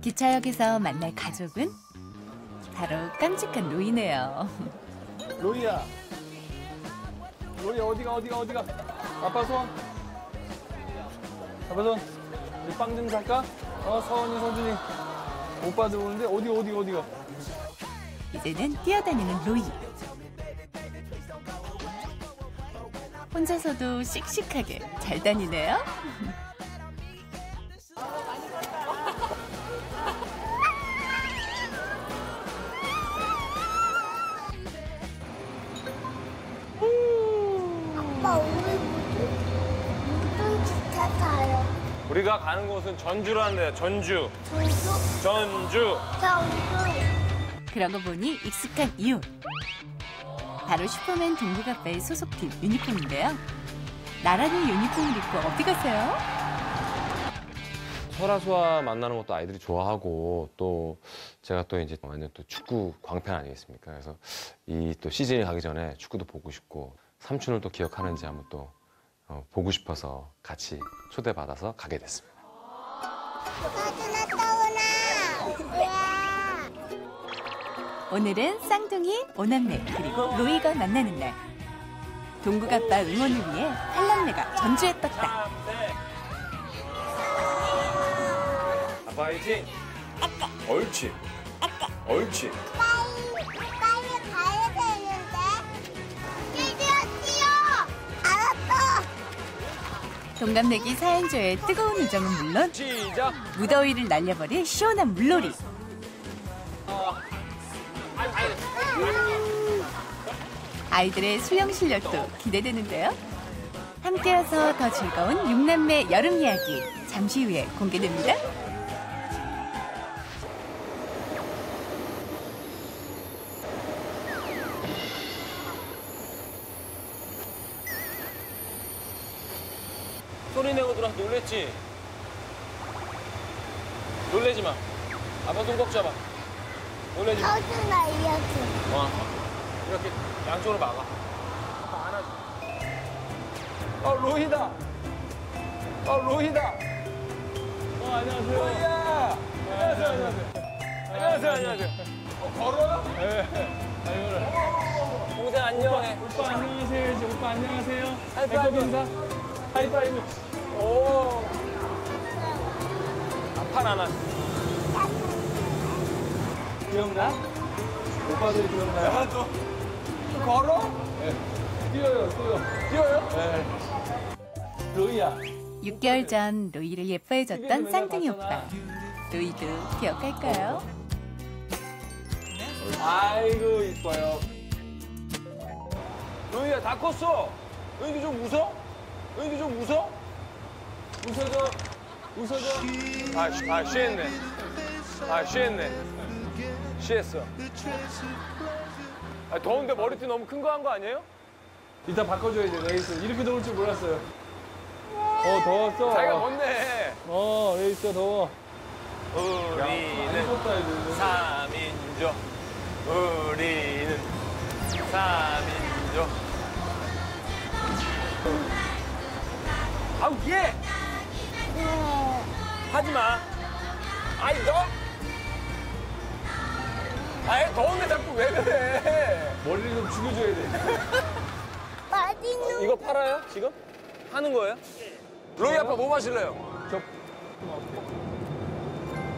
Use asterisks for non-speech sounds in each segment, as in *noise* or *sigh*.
기차역에서 만날 가족은 바로 깜찍한 로이네요. 로이야. 로이 어디가 어디가 어디가? 아빠 손. 아빠 손. 우리 빵 좀 살까? 어 서원이 서준이. 오빠들 오는데 어디 어디 어디가? 이제는 뛰어다니는 로이. 혼자서도 씩씩하게 잘 다니네요. 우리가 가는 곳은 전주라는데 전주. 전주 전주. 전주 그러고 보니 익숙한 이 옷. 바로 슈퍼맨 동부가빠의 소속팀 유니폼인데요. 나란히 유니폼을 입고 어디 가세요? 설아수와 만나는 것도 아이들이 좋아하고 또 제가 또 이제 완전 또 축구 광팬 아니겠습니까? 그래서 이 또 시즌이 가기 전에 축구도 보고 싶고 삼촌을 또 기억하는지 한번 또 어, 보고 싶어서 같이 초대받아서 가게 됐습니다. 서준아 떠오나? 오늘은 쌍둥이, 오남매, 그리고 로이가 만나는 날. 동구가빠 응원을 위해 팔남매가 전주에 떴다. 아빠 화이팅. 옳지. 옳지. 동갑내기 사연조의 뜨거운 우정은 물론 시작. 무더위를 날려버릴 시원한 물놀이. 아이들의 수영 실력도 기대되는데요. 함께여서 더 즐거운 육남매 여름 이야기 잠시 후에 공개됩니다. 들어서 놀랬지? 놀래지 마. 아빠 손 꼭 잡아. 놀래지 마. 서준아 이야기 어. 이렇게 양쪽으로 막아. 아빠 안아줘. 어, 로이다. 어, 로이다. 어, 안녕하세요. 로이야. 안녕하세요, 안녕하세요. 안녕하세요, 안녕하세요. 어, 걸어요? 네. 아이고. 동생 안녕해. 오빠 안녕하세요. 이제 오빠 안녕하세요. 하이파이브 인사. 하이파이브. 오. 아판 하나. 기억나? 오빠들이 기억나요? 또 걸어? 네. 뛰어요, 뛰어. 뛰어요? 네. 로이야. 6개월 전 로이를 예뻐해줬던 쌍둥이 오빠. 로이도 기억할까요? 아이고, 이뻐요. 로이야, 다 컸어. 로이도 좀 웃어? 로이도 좀 웃어? 웃어줘. 웃어줘. 아, 쉬- 아 쉬했네. 아, 쉬했네. 쉬했어. 아, 더운데 머리띠 너무 큰 거 한 거 아니에요? 이따 바꿔줘야 돼, 레이스. 이렇게 더울 줄 몰랐어요. 어, 더웠어. 자기가 뭔데? 어, 레이스 더워. 우리는 삼인조. 우리는 삼인조. 아우, 얘! 하지 마. 아니, 너? 아니, 더운데 자꾸 왜 그래? 머리를 좀 죽여줘야 돼. 맛있는 이거 팔아요, 지금? 하는 거예요? 로이 아빠 뭐 마실래요? 저.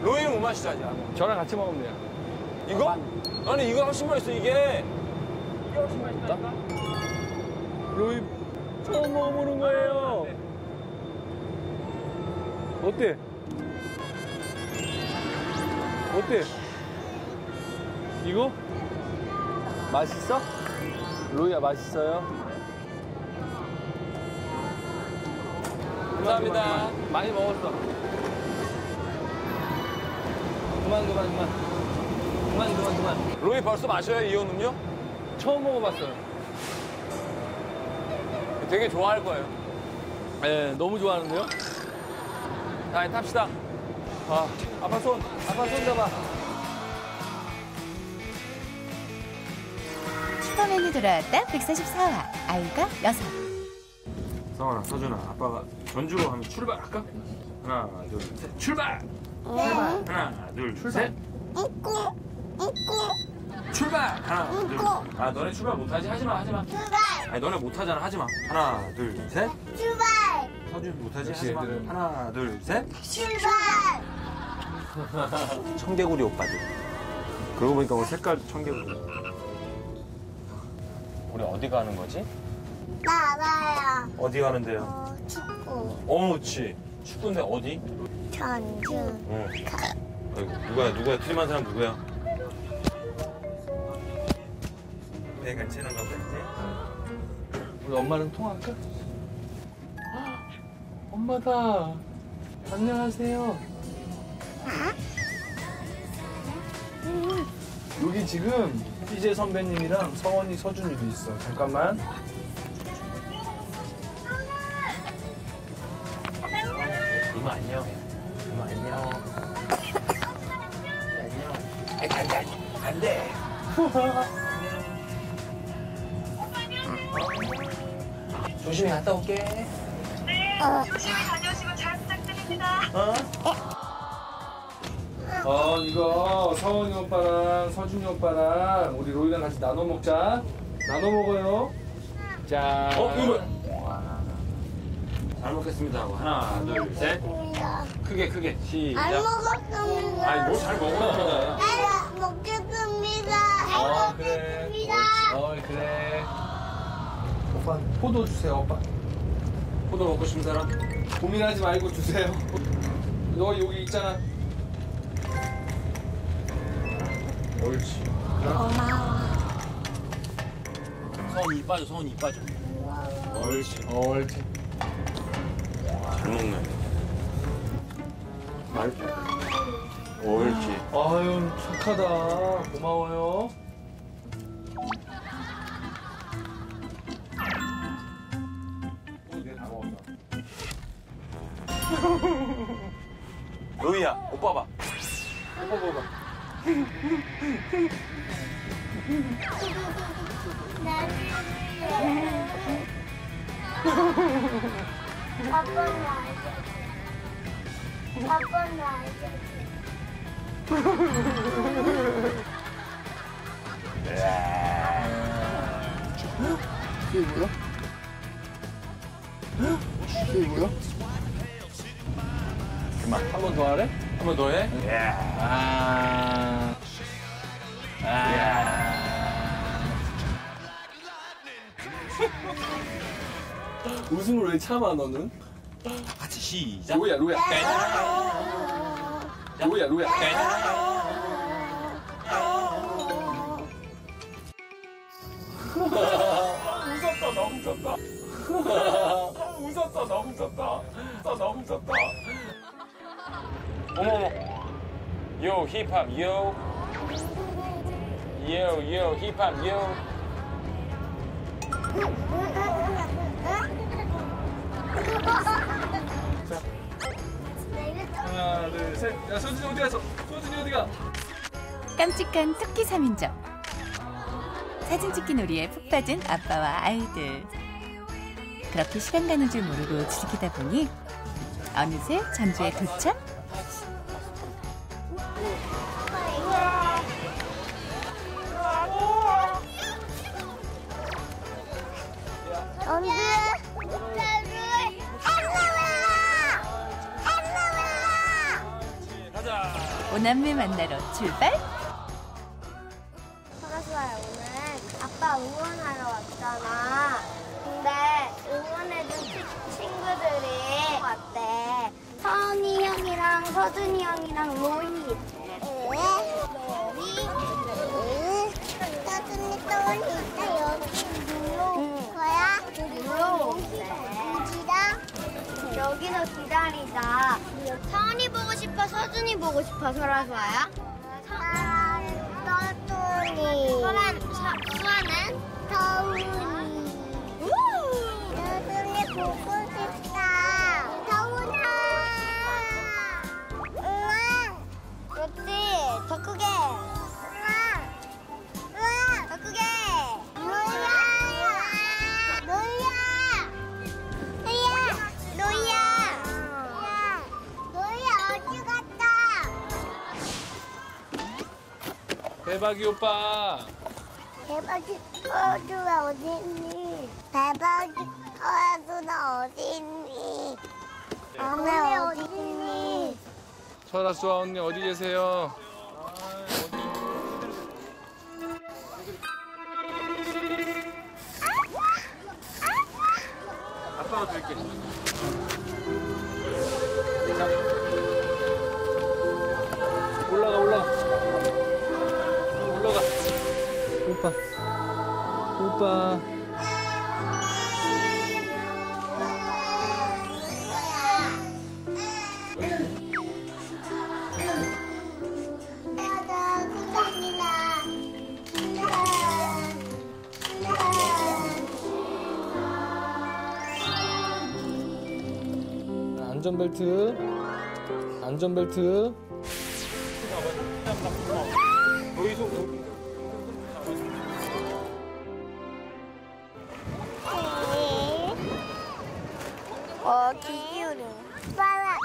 로이는 뭐 마시자지? 저랑 같이 먹으면 돼요. 이거? 아 니, 이거 훨씬 맛있어, 이게. 이게 훨씬 맛있다? 로이 처음 먹어보는 거예요. 어때? 어때? 이거? 맛있어? 로이야 맛있어요? 감사합니다. 많이 먹었어. 그만 그만 그만. 그만 그만 그만. 로이 벌써 마셔요, 이온 음료? 처음 먹어봤어요. 되게 좋아할 거예요. 네, 너무 좋아하는데요? 자, 이제 탑시다. 아, 아빠 손, 아빠 손 잡아. 슈퍼맨이 돌아왔다 144화 아이가 여섯 성원아, 서준아, 아빠가 전주로 한번 출발할까? 하나, 둘, 셋, 출발! 출발! 하나, 둘, 셋. 웃고 웃고 출발. 하나, 둘. 아, 너네 출발 못하지? 하지 마, 하지 마. 출발 아니, 너네 못하잖아. 하지 마. 하나, 둘, 셋. 출발 서준 못하지? 역시 하지 마. 애들은. 하나, 둘, 셋. 출발 *laughs* 청개구리 오빠들. 그러고 보니까 오늘 색깔 청개구리. 우리 어디 가는 거지? 나가요 어디 가는데요? 어, 축구 어, 그렇지. 축구인데 어디? 전주 응. 아이고, 누구야, 누구야? 트림한 사람 누구야? 내가 치는 거 같지? 우리 엄마랑 통화할까? 엄마다. 안녕하세요. 여기 지금 희재 선배님이랑 성원이 서준이도 있어. 잠깐만. 이모 안녕. 이모 안녕. 안녕. 아이, 안 돼, 안 돼. 안 돼. 조심히 갔다 올게. 어, 이거 성원이 오빠랑 서준이 오빠랑 우리 로이랑 같이 나눠 먹자. 나눠 먹어요. 자. 어, 이거 잘 먹겠습니다 하고 하나, 둘, 셋. 크게, 크게. 안 시작. 먹었습니다 아니, 뭐 잘 먹으라. 잘 먹겠습니다 어, 그래. 먹겠습니다 어, 그래. 오빠, 포도 주세요, 오빠. 포도 먹고 싶은 사람? 고민하지 말고 주세요. 너 여기 있잖아. 옳지. 서원 이 빠져, 서원 이 빠져. 옳지. 옳지. 잘 먹네. 말. 옳지. 아유, 착하다. 고마워요. 참아 너는? 같이 시작. 로야 로야 로야 로야 웃었다 너무 웃었다 웃었다 너무 웃었다 너무 웃었다 어머머. 요, 힙합, 요. 요, 요, 힙합, 요. 하나 둘 셋야 서준이 어디 갔어 서준이 어디 가 깜찍한 토끼 3인조. 사진 찍기 놀이에 푹 빠진 아빠와 아이들. 그렇게 시간 가는 줄 모르고 지키다 보니 어느새 전주에 도착? 오남매 만나러 출발? 서준이 보고 싶어 설아수아야? 서준이 대박이 오빠. 대박이 터주가 어디 있니? 대박이 터주가 어디 있니? 엄마 어디 있니? 설아수아 언니 어디 계세요? 아빠가 들게. 오빠. 오빠. 안전벨트. 안전벨트. 어, 기울여. 빨라.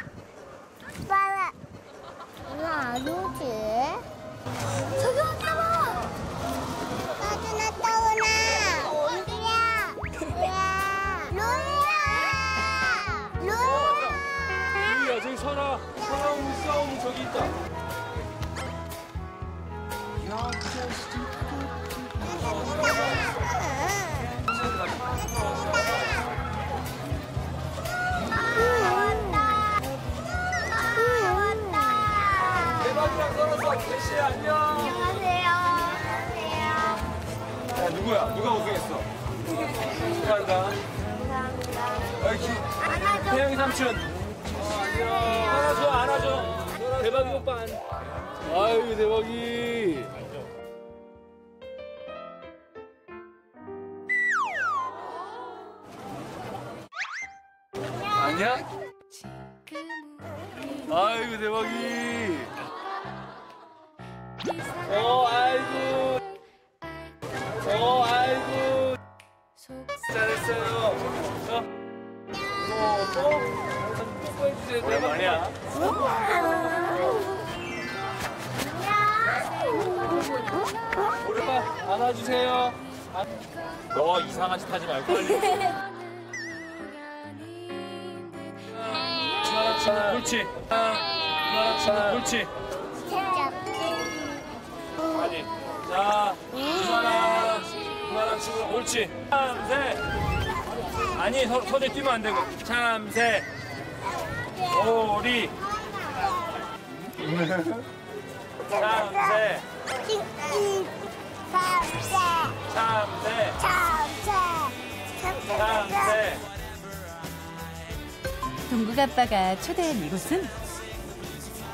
초대한 이곳은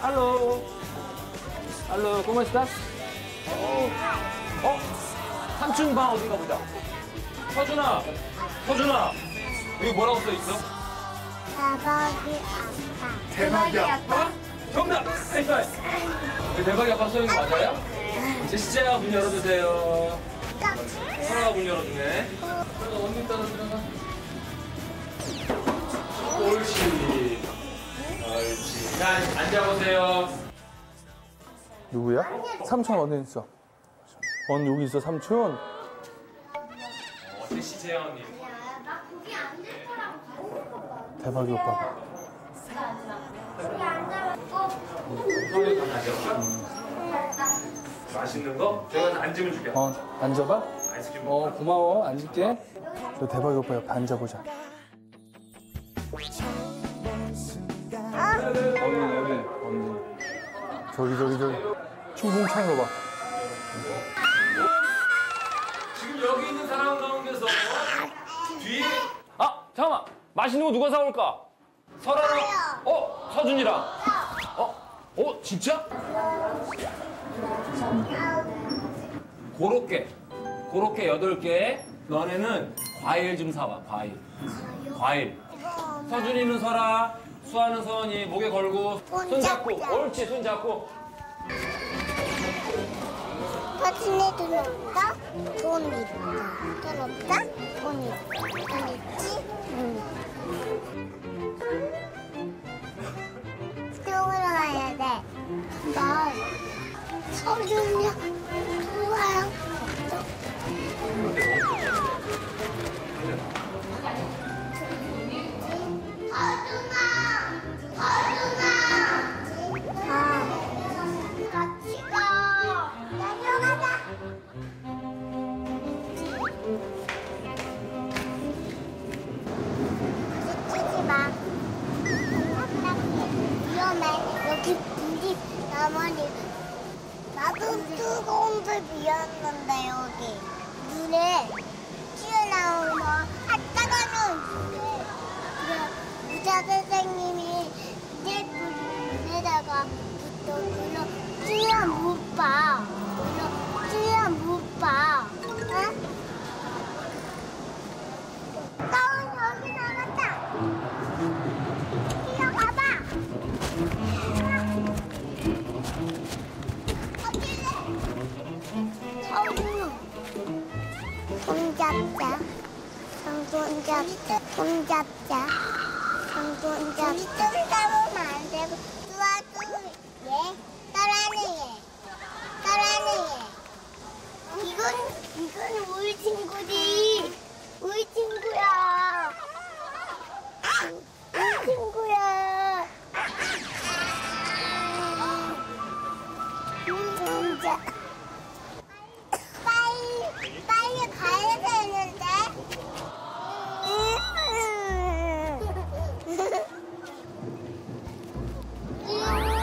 할로. 할로, ¿cómo estás? 어? 삼촌 방 어딘가 보자. 서준아, 서준아. 여기 뭐라고 써 있어? 대박이 아빠. 정답! 하이파이! 그 대박이 아빠 써 있는 거 맞아요? 제 시자야 문 열어주세요. 설아가 문 열어주네. 설아가 원님 따라 들어가. 누구야? 삼촌 어디 있어? 언니 여기 있어 삼촌? 어, 제 시재야 언니. 대박이 오빠 맛있는 거? 제가 앉으면 줄게. 어 앉아봐 아이스크림 어 고마워 앉을게 저 대박이 오빠 옆에 앉아보자 언니 여기 언니 저기 저기 저기. 춤 차는 거봐. 지금 여기 있는 사람 가운데서 뒤에 아 잠깐만. 맛있는 거 누가 사올까? 설아랑 어 서준이랑. 어? 어 진짜? 고로케 고로케 여덟 개. 너네는 과일 좀 사와 과일. 과일. 서준이는 설아 수아는 서원이 목에 걸고 손 잡고 옳지 손 잡고 사진에 돈 없다? 돈 있다. 돈 없다? 돈 있다. 돈 있지? 응. 쪽으로 가야 돼. 나 서준이야. 가요. 나만이. 나도 뜨거운 물 비었는데 여기 아 따가운 물에 그래 의사 선생님이 내 물에다가 또 물로 튀어 못 봐. 물로 튀어 못 봐. 응? 뛰어가봐. 손잡자. 손잡자. 손잡자. 손 잡으면 안 되고 도와줘. 얘. 따라하는 얘. 따라하는 얘. 이건 이건 우리 친구지. 우리 친구야. 우리 친구야. 혼자 빨리 빨리 가야 되는데. 빨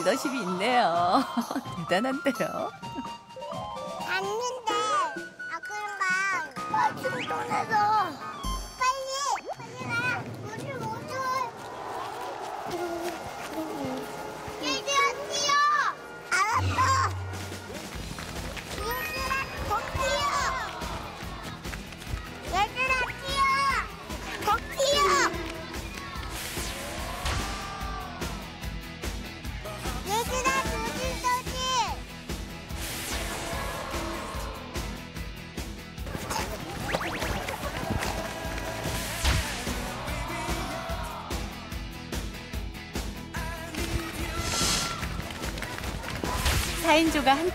리더십이 있네요. *laughs* 대단한데요.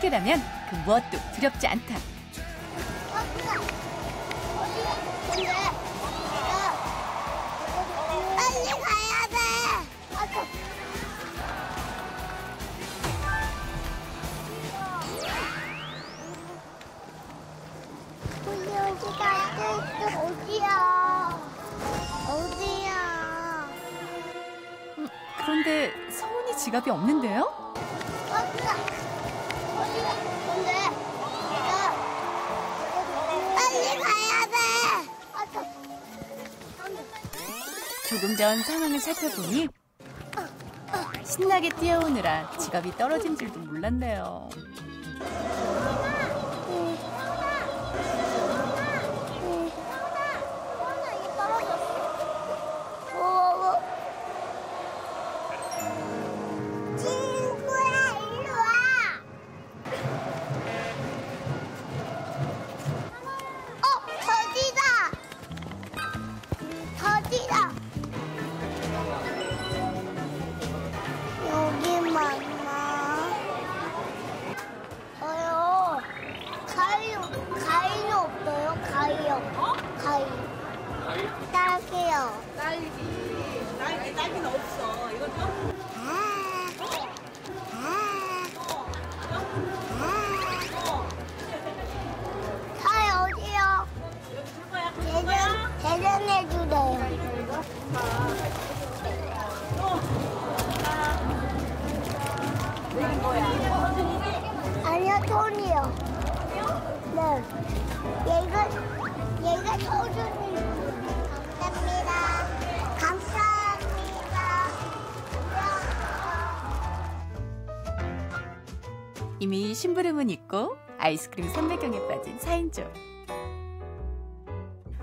함께라면 그 무엇도 두렵지 않다. 살펴보니 신나게 뛰어오느라 지갑이 떨어진 줄도 몰랐네요. 심부름은 있고 아이스크림 300경에 빠진 4인조.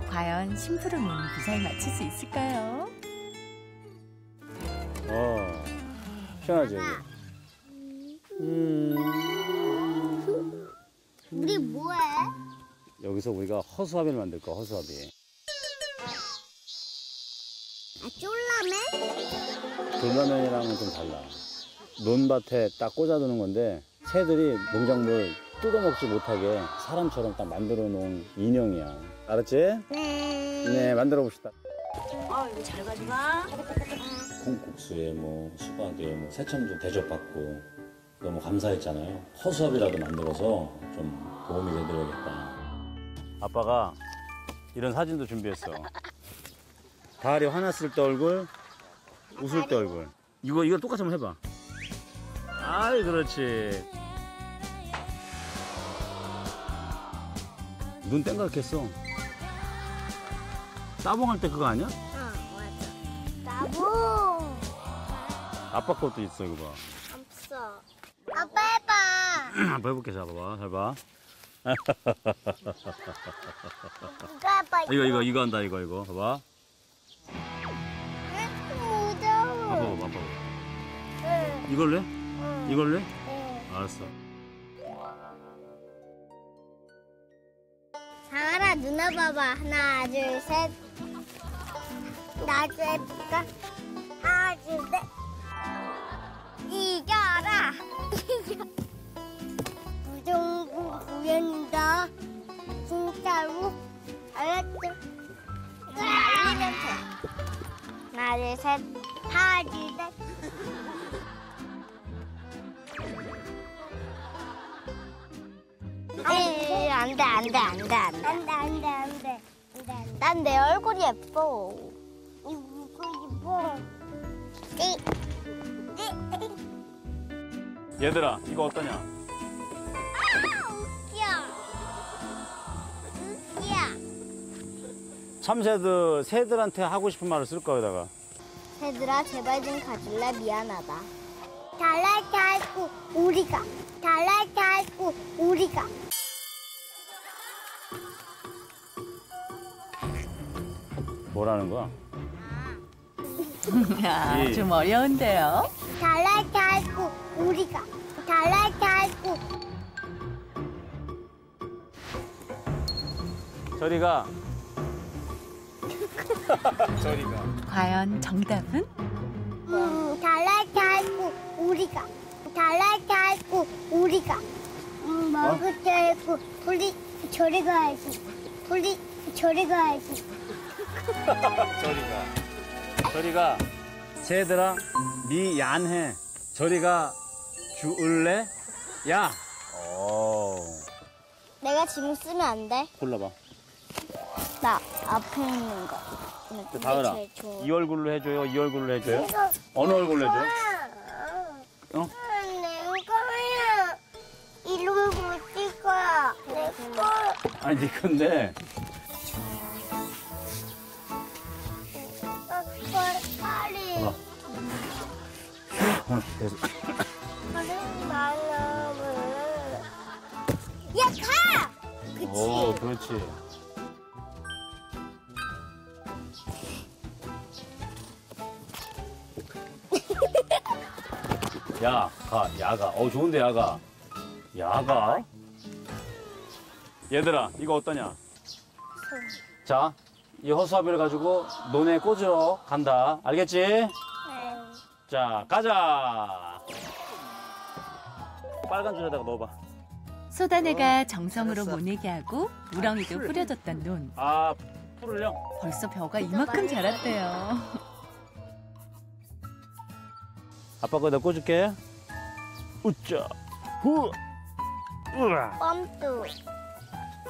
과연 심부름은 무사히 마칠 수 있을까요? 어, 시원하지? 음, 우리 뭐해? 여기서 우리가 허수아비를 만들 거야, 허수아비. 아, 쫄라맨? 돌라면이랑은 좀 달라. 논밭에 딱 꽂아두는 건데 새들이 농작물 뜯어먹지 못하게 사람처럼 딱 만들어 놓은 인형이야. 알았지? 네. 네, 만들어 봅시다. 아, 이거 잘 가져가. 콩국수에 뭐 수박에 뭐 새참 좀 대접받고 너무 감사했잖아요. 허수아비라도 만들어서 좀 도움이 되드려야겠다. 아빠가 이런 사진도 준비했어. 가을이 화났을 때 얼굴, 웃을 때 얼굴. 이거 이거 똑같이 한번 해봐. 아이 그렇지. 눈 땡각했어. 따봉할 때 그거 아니야? 나무. 아빠 것도 있어 이거 봐. 없어. 아빠 해봐. 아빠 해볼게 잡아봐 잘 봐 누가 아빠 이거 이거 이거 한다 이거 이거 봐봐 무서워. 아빠 봐봐 아빠 봐봐 응. 이걸로 해? 응. 이걸로 해? 네. 알았어 상아라 누나 봐봐. 하나 둘 셋. 나도 해볼까? 하나 둘 셋. 이겨라. 이겨. *laughs* 부정부 우연이다. 진짜로. 알았죠? 이거 날리면 돼. 하나 둘 셋. 하나 둘 셋. 안 돼, 안 돼, 안 돼, 안 돼. 안 돼, 안 돼, 안 돼. 안 돼, 안 돼. 난 내 얼굴이 예뻐. 이거 예뻐. 띠. 띠. 얘들아 이거 어떠냐? 아, 웃겨. 웃겨. 참새들 새들한테 하고 싶은 말을 쓸 거에다가 새들아, 제발 좀 가줄래? 미안하다. 달랄게 할고 우리가. 달랄게 할고 우리가. 뭐라는 거야? *laughs* 아, 예. 좀 어려운데요. 달랄게 할고 우리가. 달랄게 할고 저리가 *laughs* 저리가 과연 정답은? 음, 달랄게 할고 우리가 달랄게 할고 우리가 음, 먹을 때 할고 우리 저리 가야지 우리 저리 가야지 저리가. 저리가. 새들아 미안해. 저리가 주을래? 야. 오, 내가 지금 쓰면 안 돼? 골라봐. 나 앞에 있는 거. 다은아 이 얼굴로 해줘요? 이 얼굴로 해줘요? 어느 얼굴로 해줘요? 어? 내 거야. 이름 못쓸 거야 내 거. 아니 네 건데 야 가! 그치 오 그렇지 야, 가, 야가. 어, 좋은데, 야가. 야가? 얘들아, 이거 어떠냐? 자, 이 허수아비를 가지고 논에 꽂으러 간다. 알겠지? 네. 자, 가자! 빨간 줄에다가 넣어봐. 소다네가 정성으로 모내게 하고 우렁이도 뿌려줬던 논. 아, 풀을요? 벌써 벼가 이만큼 자랐대요. *laughs* 아빠 거기다 꽂을게. 우짜. 후. 우와. 펌프.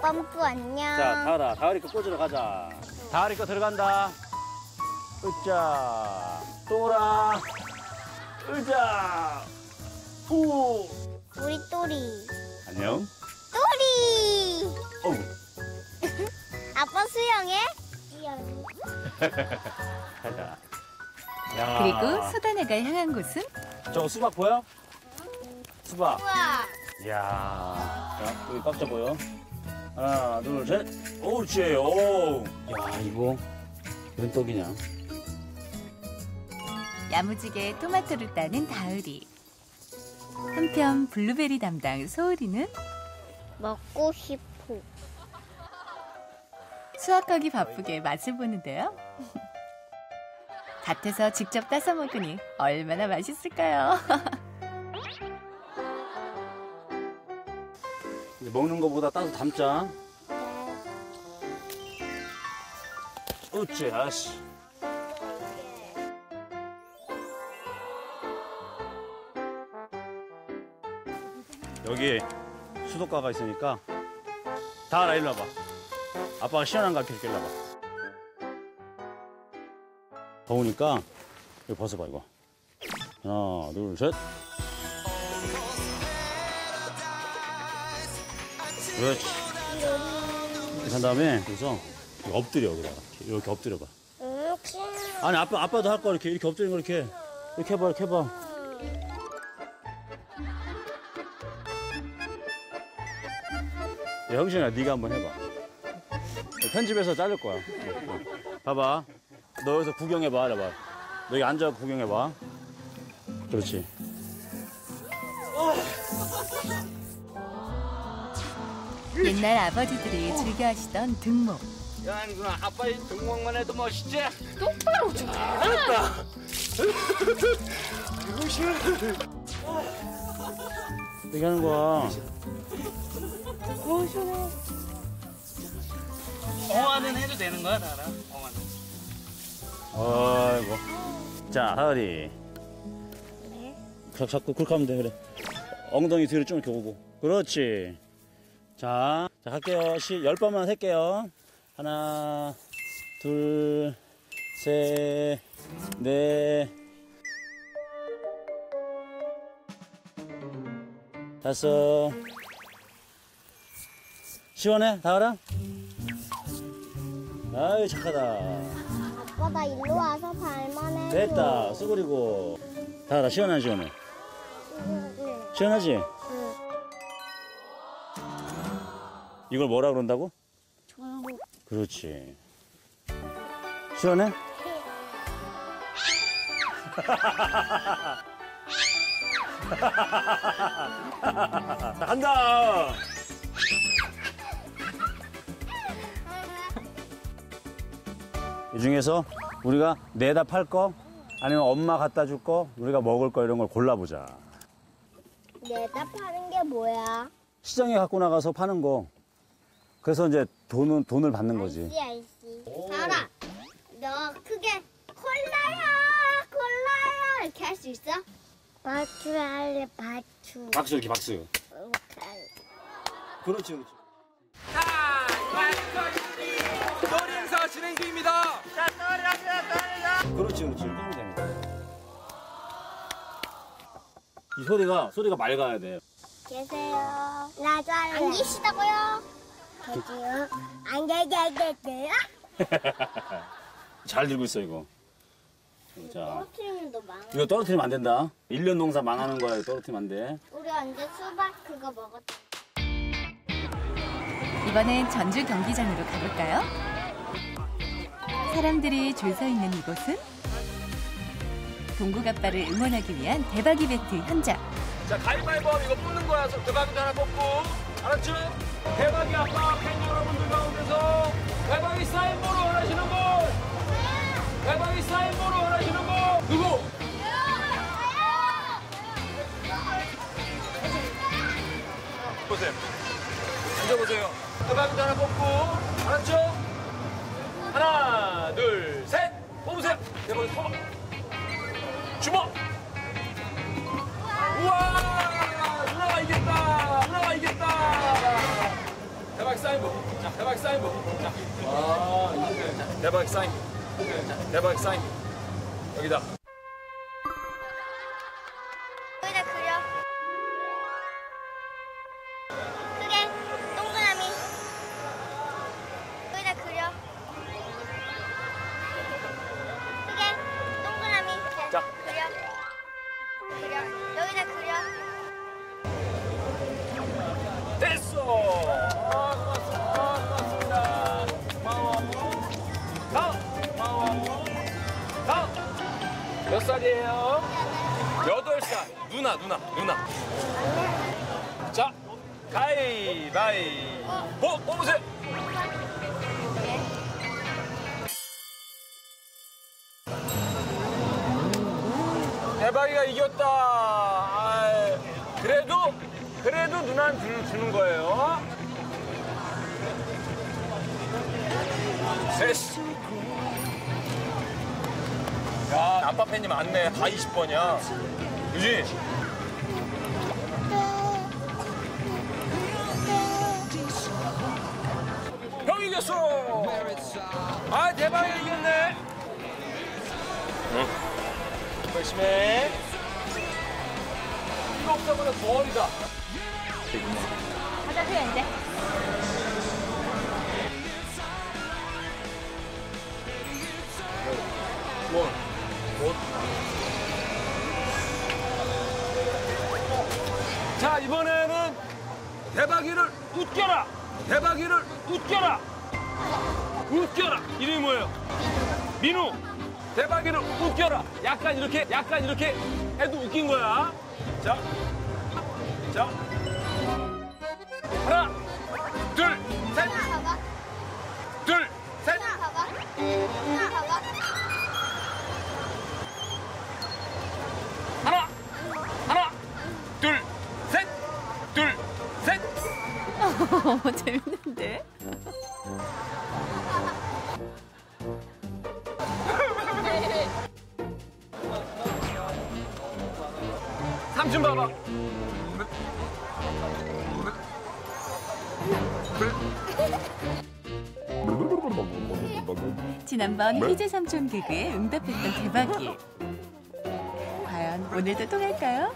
펌프 안녕. 자, 다을아, 다을이 거 꽂으러 가자. 다을이 거 들어간다. 으짜. 또라. 으자. 우. 우리 또리. 안녕. 또리. 어우. *laughs* 아빠 수영해? 수영. 가자. 야. 그리고 소다네가 향한 곳은 저거 수박 보여? 수박. 우와. 이야. 자, 여기 깍자 보여? 하나, 둘, 셋. 옳지. 오. 야, 이거 웬 떡이냐? 야무지게 토마토를 따는 다을이. 한편 블루베리 담당 소을이는 먹고 싶어. 수확하기 바쁘게 맛을 보는데요. 밭에서 직접 따서 먹으니 얼마나 맛있을까요? *laughs* 이제 먹는 거보다 따서 담자. 옳지, 아씨. 여기 수도가가 있으니까 다 알아, 일로 와봐. 아빠가 시원한 거 이렇게 일로 와봐. 더우니까 이거 벗어봐, 이거. 하나, 둘, 셋. 그렇지. 이렇게 한 다음에 여기서 이렇게 엎드려 여기다가 이렇게, 엎드려봐. 아니 아빠 아빠도 할 거 이렇게 이렇게 엎드리는 거 이렇게 이렇게 해봐 이렇게 해봐. 형진아 네가 한번 해봐. 편집해서 자를 거야. 봐봐. 너 여기서 구경해봐. 봐봐. 너 여기 앉아 구경해봐. 그렇지. 옛날 아버지들이 즐겨 하시던 등목. 야, 누나 아빠 이 등목만 해도 멋있지? 이렇게 하는 거야. 공화는 해도 되는 거야, 나라? 공화는. 아이고. 자, 하을이. 네. 자, 자꾸 그렇게 하면 돼, 그래. 엉덩이 뒤로 좀 이렇게 오고. 그렇지. 자, 자, 할게요. 시, 열 번만 할게요. 하나, 둘, 셋, 넷, 다섯. 시원해, 다을아? 아유, 착하다. 아빠 나 일로 와서 발만 해줘. 됐다. 수그리고. 다다 시원하지, 시원해. 응. 시원하지? 응. 이걸 뭐라 그런다고? 전복. 그렇지. 시원해? 자, *laughs* 간다! 이 중에서 우리가 내다 팔 거, 아니면 엄마 갖다 줄 거, 우리가 먹을 거 이런 걸 골라보자. 내다 파는 게 뭐야? 시장에 갖고 나가서 파는 거. 그래서 이제 돈은, 돈을 받는 거지. 알지 알지. 달아. 너 크게 콜라야 콜라야 이렇게 할 수 있어? 바추 할래. 박수, 이렇게 박수. 이렇게 할래. 그렇지, 그렇지. 행사 진행 중입니다. 그렇지, 그렇지. 이렇게 하면 됩니다. 이 소리가, 소리가 맑아야 돼. 계세요. 할래. 안 계시다고요? 계세요. 안 계세요? *laughs* 잘 들고 있어, 이거. 자, 떨어뜨리면 너 망. 이거 떨어뜨리면 안 된다. 1년 농사 망하는 거야, 떨어뜨리면 안 돼. 우리 언제 수박 그거 먹었다. 이번엔 전주 경기장으로 가볼까요? 사람들이 줄 서 있는 이곳은 동국 아빠를 응원하기 위한 대박 이벤트 현장. 자, 가위바위보 이거 뽑는 거야. 대박이 하나 뽑고. 알았죠? 대박이 아빠 팬 여러분들 가운데서 대박이 사인볼을 원하시는 분! 대박이 사인볼을 원하시는 분! 누구? 보세요. 앉아보세요. 대박이 하나 뽑고. 알았죠? 하나, 둘, 셋. 뽑으세요. 대박이 뽑아. 주먹. 우와! 누나가 이겼다. 누나가 이겼다. 대박 사인보. 자, 대박 사인보. 자, 아, 대박 사인. 자, 대박 사인. 여기다. 여기다 살이에요? 여덟 살. 누나, 누나, 누나. 자, 가위바위. 보, 뽑으세요. 대박이가 이겼다. 아이, 그래도, 그래도 누나는 주- 주는 거예요. 셋. 야, 아빠 팬이 많네. 다 20번이야. 그지? 형 이겼어. 아, 대박이가 이겼네. 응. 열심히 해. 이거 없다보다 더 어리다. 가자, 수야, 이 이번에는 대박이를 웃겨라! 대박이를 웃겨라! 웃겨라! 이름이 뭐예요? 민우! 대박이를 웃겨라! 약간 이렇게, 약간 이렇게 해도 웃긴 거야. 자, 자. 하나, 어머, 재밌는데? 삼촌 봐봐. 지난번 희재 삼촌 개그에 응답했던 대박이. 과연 오늘도 통할까요?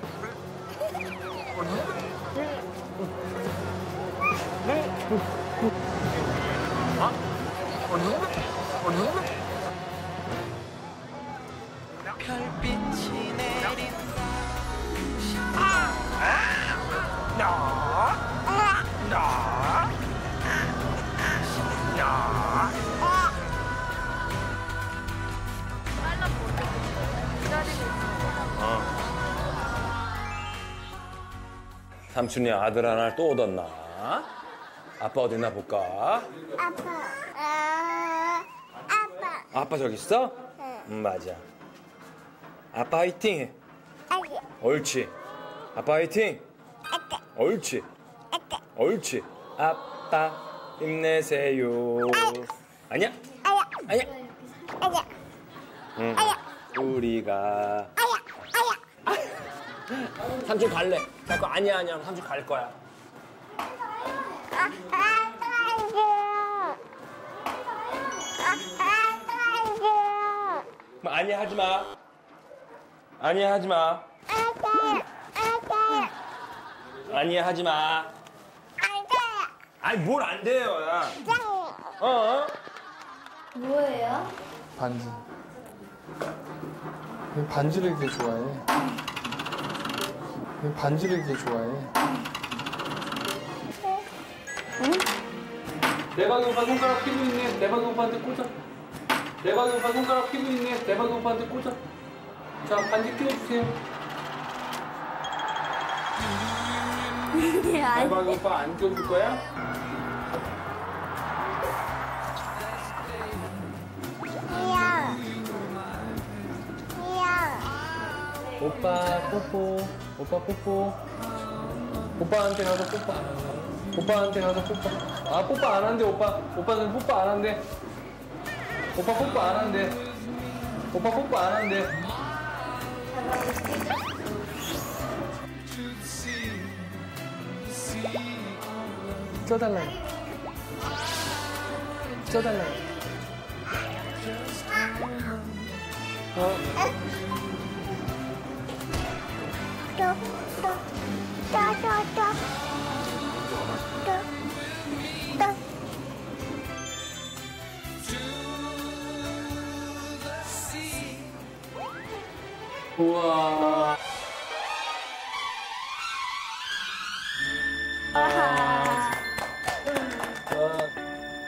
삼촌이 아들 하나를 또 얻었나? 아빠 어딨나 볼까? 아빠. 아, 아빠. 아빠 저기 있어? 응, 맞아. 아빠 화이팅 해. 아기. 옳지. 아빠 화이팅. 옳지. 옳지. 아빠 힘내세요. 아니야? 아야. 아니야. 아야. 응. 아야. 우리가 아야. 아야. 삼촌 갈래. 자꾸 아니야 아니야. 삼촌 갈 거야. 아, 아. 아, 아. 뭐 아니야 하지 마. 아니야 하지 마. 아니야 하지 마. 아가. 아니 뭘 안 돼요, 야. 짱. 어? 뭐예요? 반지. 왜 반지를 이렇게 좋아해? 왜 반지를 이렇게 좋아해? 대박이 오빠 손가락 피고 있네. 대박이 오빠한테 꽂아. 대박이 오빠 손가락 피고 있네. 대박이 오빠한테 꽂아. 자, 반지 끼워주세요. 대박이 오빠 안 껴줄 거야? 이야. 이야. 오빠 뽀뽀. 오빠 뽀뽀. 오빠한테 가서 뽀뽀. 오빠한테 가서 뽀뽀. 아, 뽀뽀 안 한대, 오빠. 오빠는 뽀뽀 안 한대. 오빠 뽀뽀 안 한대. 오빠 뽀뽀 안 한대. 쪄달라요. 쪄달라요. 어, 우와.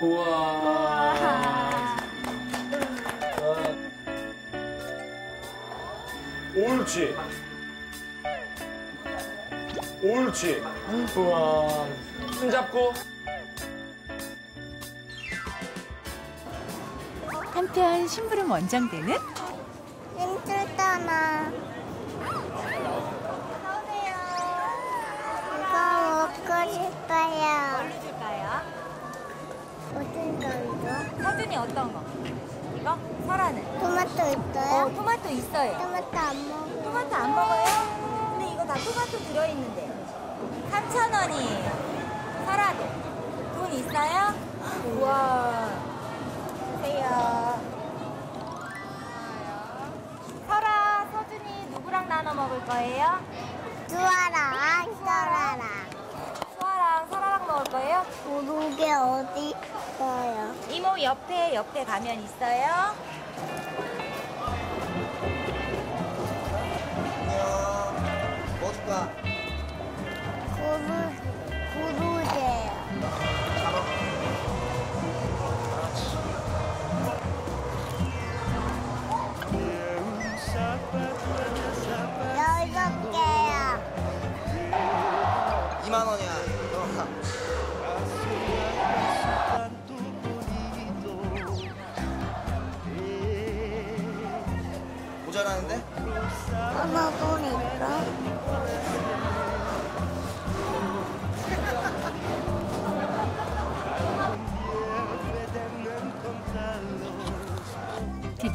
우와. 옳지. 옳지. 우와. 손 잡고. 한편 심부름 원정대는 힘들잖아. 이거 먹고 싶어요. 줄까요? 어떤 거죠? 서준이 어떤 거? 이거? 설아는? 토마토 있어요? 어, 토마토 있어요. 토마토 안 먹어. 토마토 안 먹어요? 근데 이거 다 토마토 들어있는데. 3,000원이에요. 설아도. 돈 있어요? 우와. 주세요. 설아, 서준이 누구랑 나눠 먹을 거예요? 주아랑 써라랑. 수아랑 설아랑 먹을 거예요? 모르게 어디 있어요? 이모 옆에 옆에 가면 있어요. 구루, 구루제요.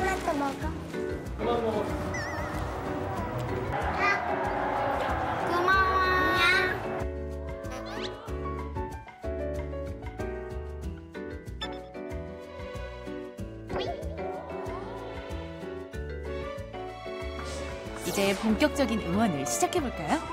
토마토 먹어. 이제 본격적인 응원을 시작해 볼까요?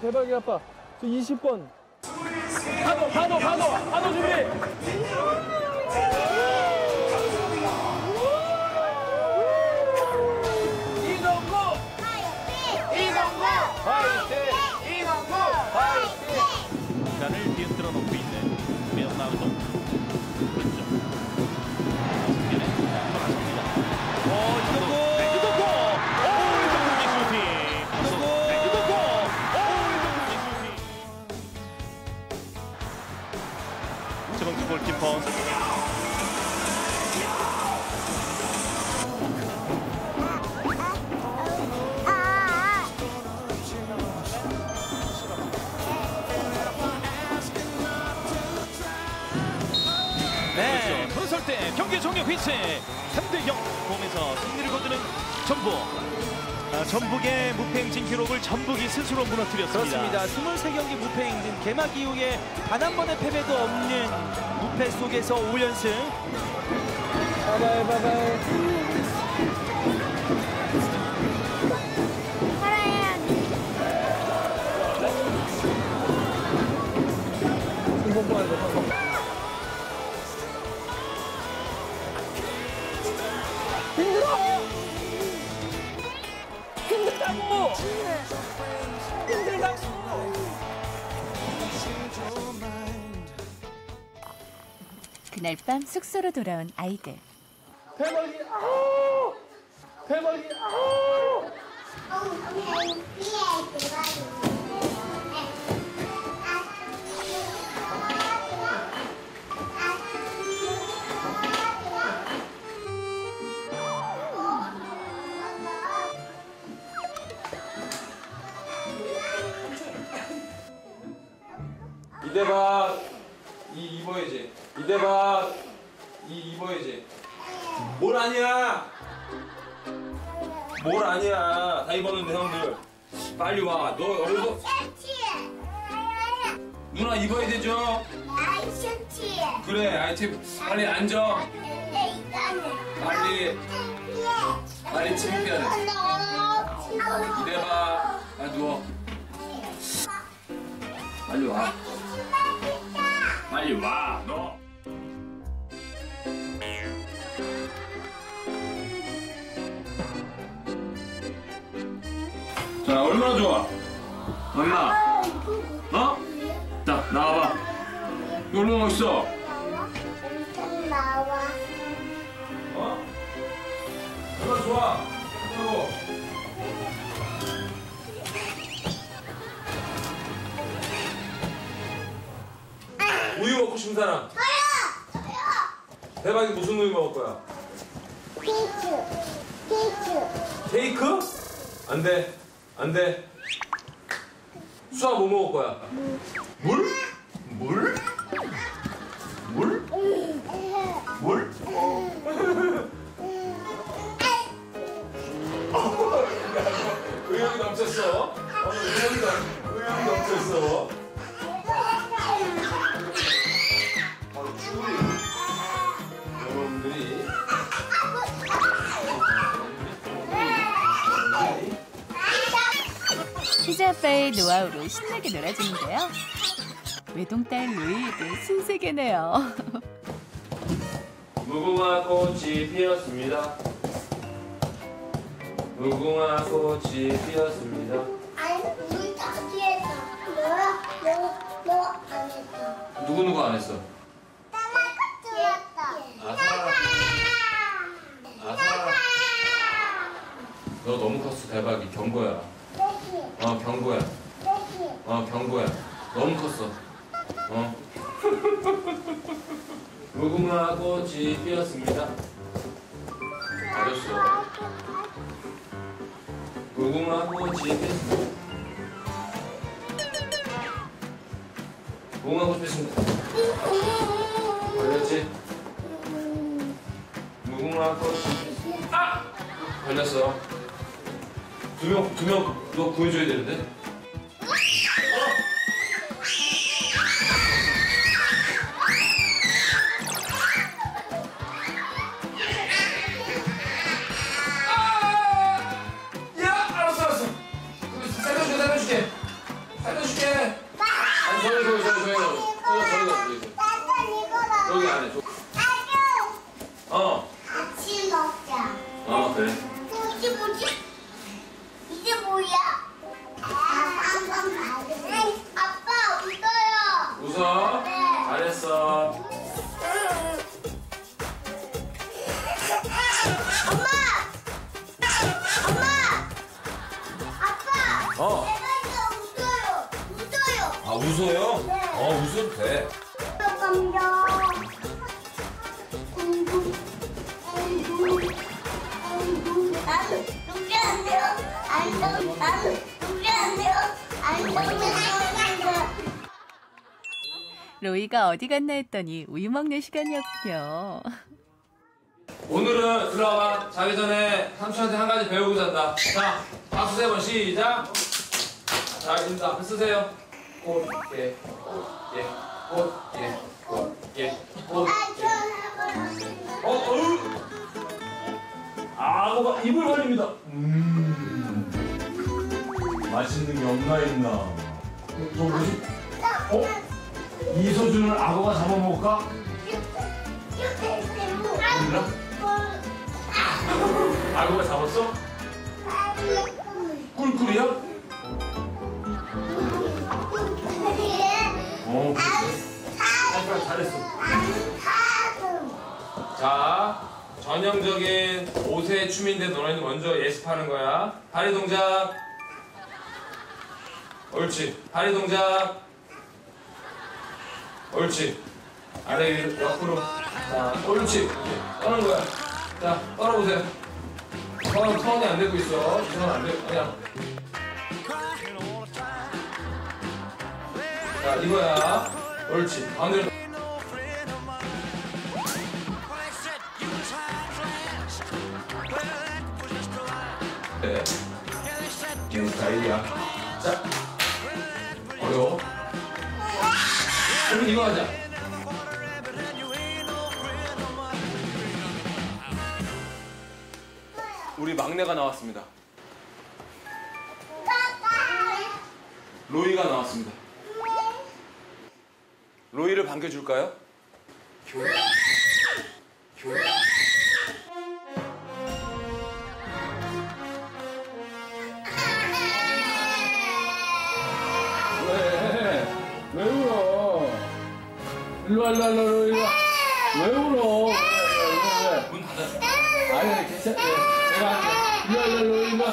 대박이 아빠 온다. 대박이 아빠. 저 20번. 파도, 파도, 파도, 파도 준비. 단 한 번의 패배도 없는 무패 속에서 5연승 바이바이. 숙소로 돌아온 아이들. 대박이 아우. 대박이 아 피츠. 케이크? 안 돼. 안 돼. 수아 뭐 먹을 거야? 물? 물? 물? 물? *laughs* 의욕이 넘쳤어. 어, 의욕이 넘, 의욕이 넘쳤어. 아빠의 노하우로 신나게 놀아주는데요. 외동딸 루이도 신세계네요. *laughs* 무궁화 꽃이 피었습니다. 무궁화 꽃이 피었습니다. 아니, 우리 다 뒤에서. 너야? 너, 너안 했어. 누구 누구 안 했어? 뒤였다. 아 사라. 아 사라. 너 너무 컸어 대박이 경고야. 어 경고야. 어 경고야. 너무 컸어. 어. 무궁화 꽃이 피었습니다. 맞았어. 무궁화 꽃이 피었습니다. 무궁화 꽃이 피었습니다. 걸렸지? 무궁화 꽃이 아! 걸렸어. 두 명, 두 명, 너 구해줘야 되는데? 어디 갔나 했더니 우유 먹는 시간이었군요. 오늘은 들어와봐. 자기 전에 삼촌한테 한 가지 배우고 잔다. 자, 박수 세 번 시작. 자, 인사 앞에 쓰세요. 꽃게, 꽃게, 꽃게, 꽃게, 꽃게. 어, 어우! 악어가 입을 벌립니다. 음. 맛있는 게 없나 있나. 저 뭐지? 어? 이소준을 악어가 잡아먹을까? 몰라? 악어가 잡았어? 꿀 둘이야? 어, 잘했어. 잘했어. 자, 전형적인 옷의 춤인데 너네는 먼저 예습하는 거야. 다리 동작. 옳지. 다리 동작. 옳지. 아래 위로 옆으로. 자, 옳지. 떠는 거야. 자, 떨어보세요. 선, 선이 안 되고 있어. 이 선은 안 돼. 아니야. 자, 이거야. 옳지. 가운데로. 네. 이 스타일이야. 자, 어려워. 그럼 이거 하자. 우리 막내가 나왔습니다. 로이가 나왔습니다. 로이를 반겨줄까요? 왜? 일로 와, 일로 와, 일로 와, 일로 와. 왜 울어? 왜, 왜, 왜? 문 닫아. 아니, 아니, 괜찮아. 내가 할게. 일로 와, 일로 와, 일로 와.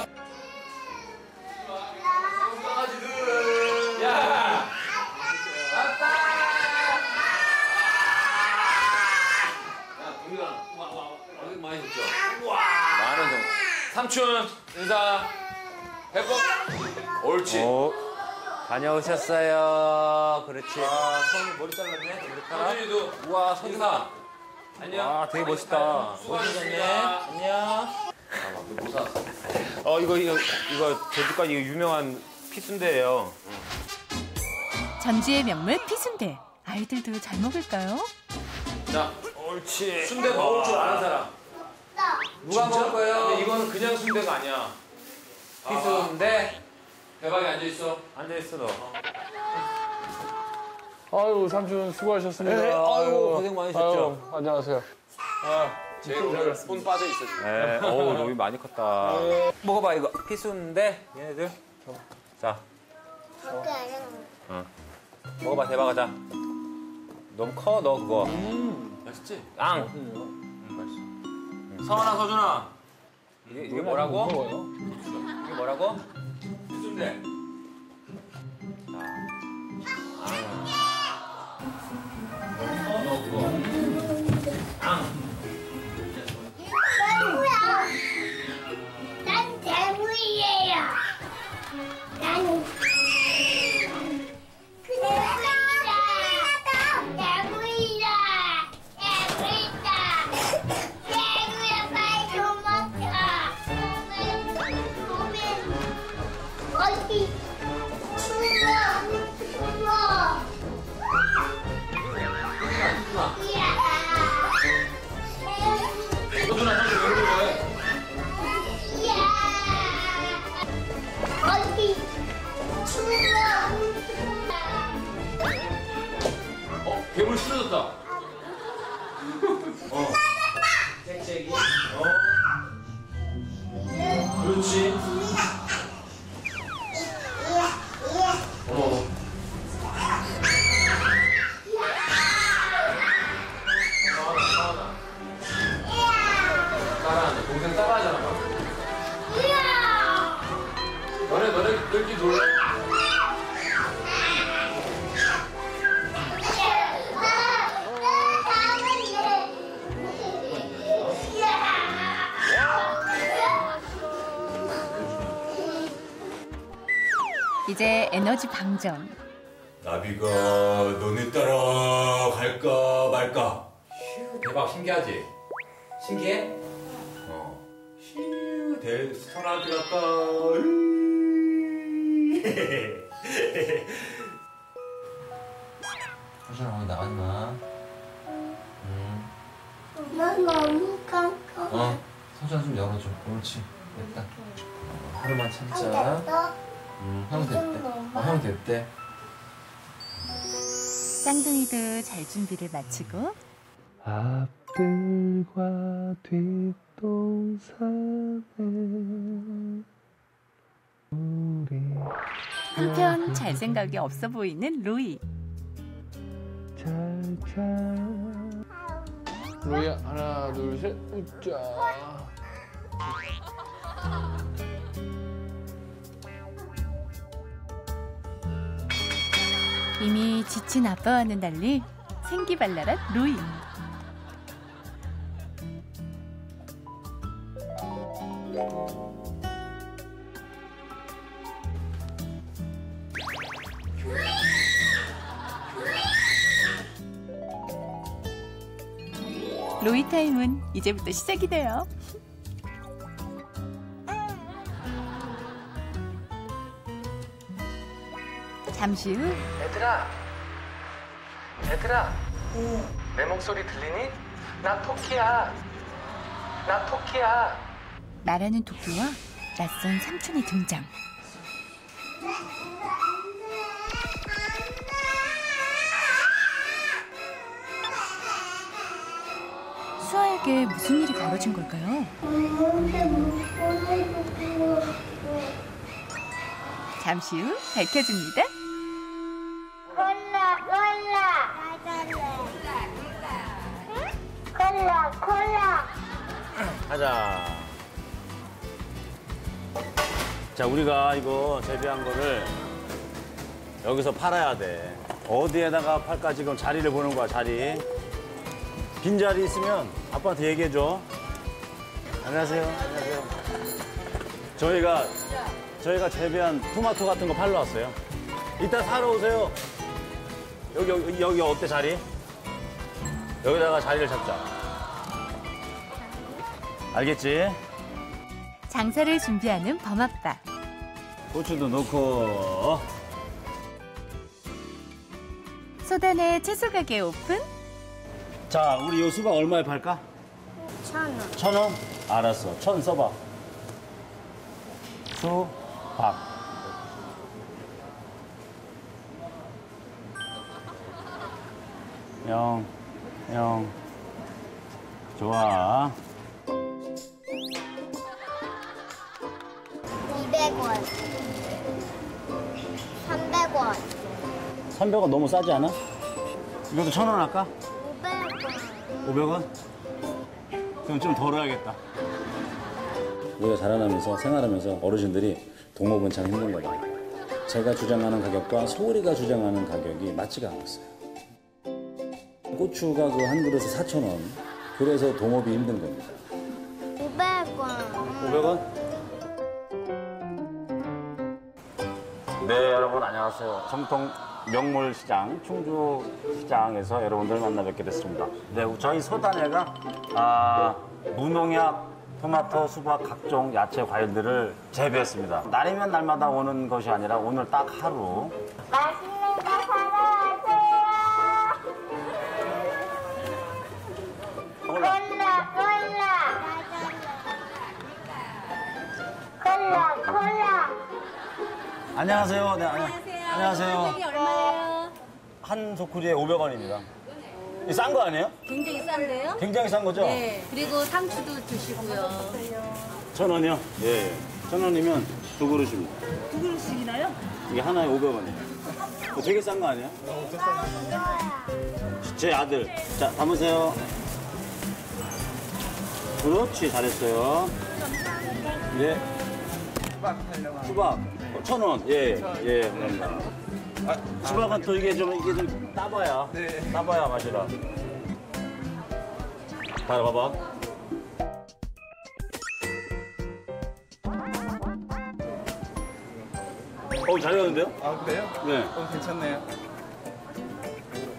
삼촌, 인사. 해보. 옳지. 다녀오셨어요. 그렇지. 아, 선이 머리 잘랐네. 서준이도. 우와, 서준아. 안녕. 와, 되게 멋있다. 수고하셨네. 안녕. 어, 이거, 이거, 이거, 제주까지 이거 유명한 피순대예요. 전주의 명물 피순대. 아이들도 잘 먹을까요? 자, 옳지. 순대 먹을 줄 아는 사람. 누가 먹을 거예요? 근데 이거는 그냥 순대가 아니야. 피순대. 대박에 앉아 있어. 앉아 있어, 너. 아유 삼촌 수고하셨습니다. 네, 아유, 고생 많으셨죠? 아유, 안녕하세요. 아, 제일 오늘 폰 빠져 있어. 지금. 네, 어우, *laughs* 로이 많이 컸다. 먹어봐, 이거. 피순대. 얘네들. 자, 먹어봐, 대박아, 자. 너무 커, 너 그거. 맛있지? 앙. 성환아, 서준아. 이게, 이게 뭐라고? 이게 뭐라고? 순대. 난 에 준비를 마치고 앞들과 뒷동산에 한편 잘 생각이 없어 보이는 로이. 로이야 하나 둘 셋 웃자. 이미 지친 아빠와는 달리 생기발랄한 로이. 로이 타임은 이제부터 시작이 돼요. 잠시 후 얘들아, 얘들아, 내 목소리 들리니? 나 토끼야. 나 토끼야. 말하는 토끼와 낯선 삼촌이 등장. 수아에게 무슨 일이 벌어진 걸까요? 잠시 후 밝혀줍니다. 가자. 자, 우리가 이거 재배한 거를 여기서 팔아야 돼. 어디에다가 팔까 지금 자리를 보는 거야, 자리. 빈 자리 있으면 아빠한테 얘기해줘. 안녕하세요. 안녕하세요. 저희가, 저희가 재배한 토마토 같은 거 팔러 왔어요. 이따 사러 오세요. 여기, 여기, 여기 어때, 자리? 여기다가 자리를 잡자. 알겠지? 장사를 준비하는 범아빠. 고추도 넣고 소단의 채소 가게 오픈. 자 우리 요 수박 얼마에 팔까? 천 원 천 원? 알았어 천 써봐 수박 영, 영 좋아 200원 300원 300원 너무 싸지 않아? 이것도 천 원 할까? 500원 500원? 그럼 좀 덜어야겠다 우리가 자라나면서 생활하면서 어르신들이 동업은 참 힘든 거다. 제가 주장하는 가격과 소리가 주장하는 가격이 맞지가 않았어요. 고추가 그 한 그릇에 4,000원. 그래서 동업이 힘든 겁니다. 500원 500원? 네, 여러분 안녕하세요. 정통 명물시장 충주시장에서 여러분들 만나 뵙게 됐습니다. 네, 저희 소단회가 아, 무농약 토마토, 수박, 각종 야채, 과일들을 재배했습니다. 날이면 날마다 오는 것이 아니라 오늘 딱 하루 맛있 안녕하세요. 네, 안녕, 안녕하세요. 얼마예요? 한 소쿠리에 500원입니다. 싼 거 아니에요? 굉장히 싼데요? 굉장히 싼 거죠? 네. 그리고 상추도 드시고요. 천 원이요? 예. 천 원이면 두 그릇입니다. 두 그릇씩이나요? 이게 하나에 500원이에요. 되게 싼 거 아니에요? 제 아들. 자, 담으세요. 그렇지, 잘했어요. 예. 수박. 어, 천 원. 예, 예, 감사합니다. 수박은 또 이게 좀, 이게 좀 따봐야. 따봐야 맛이라. 다 봐봐. 어, 잘 익었는데요? 아 그래요? 네. 어 괜찮네요.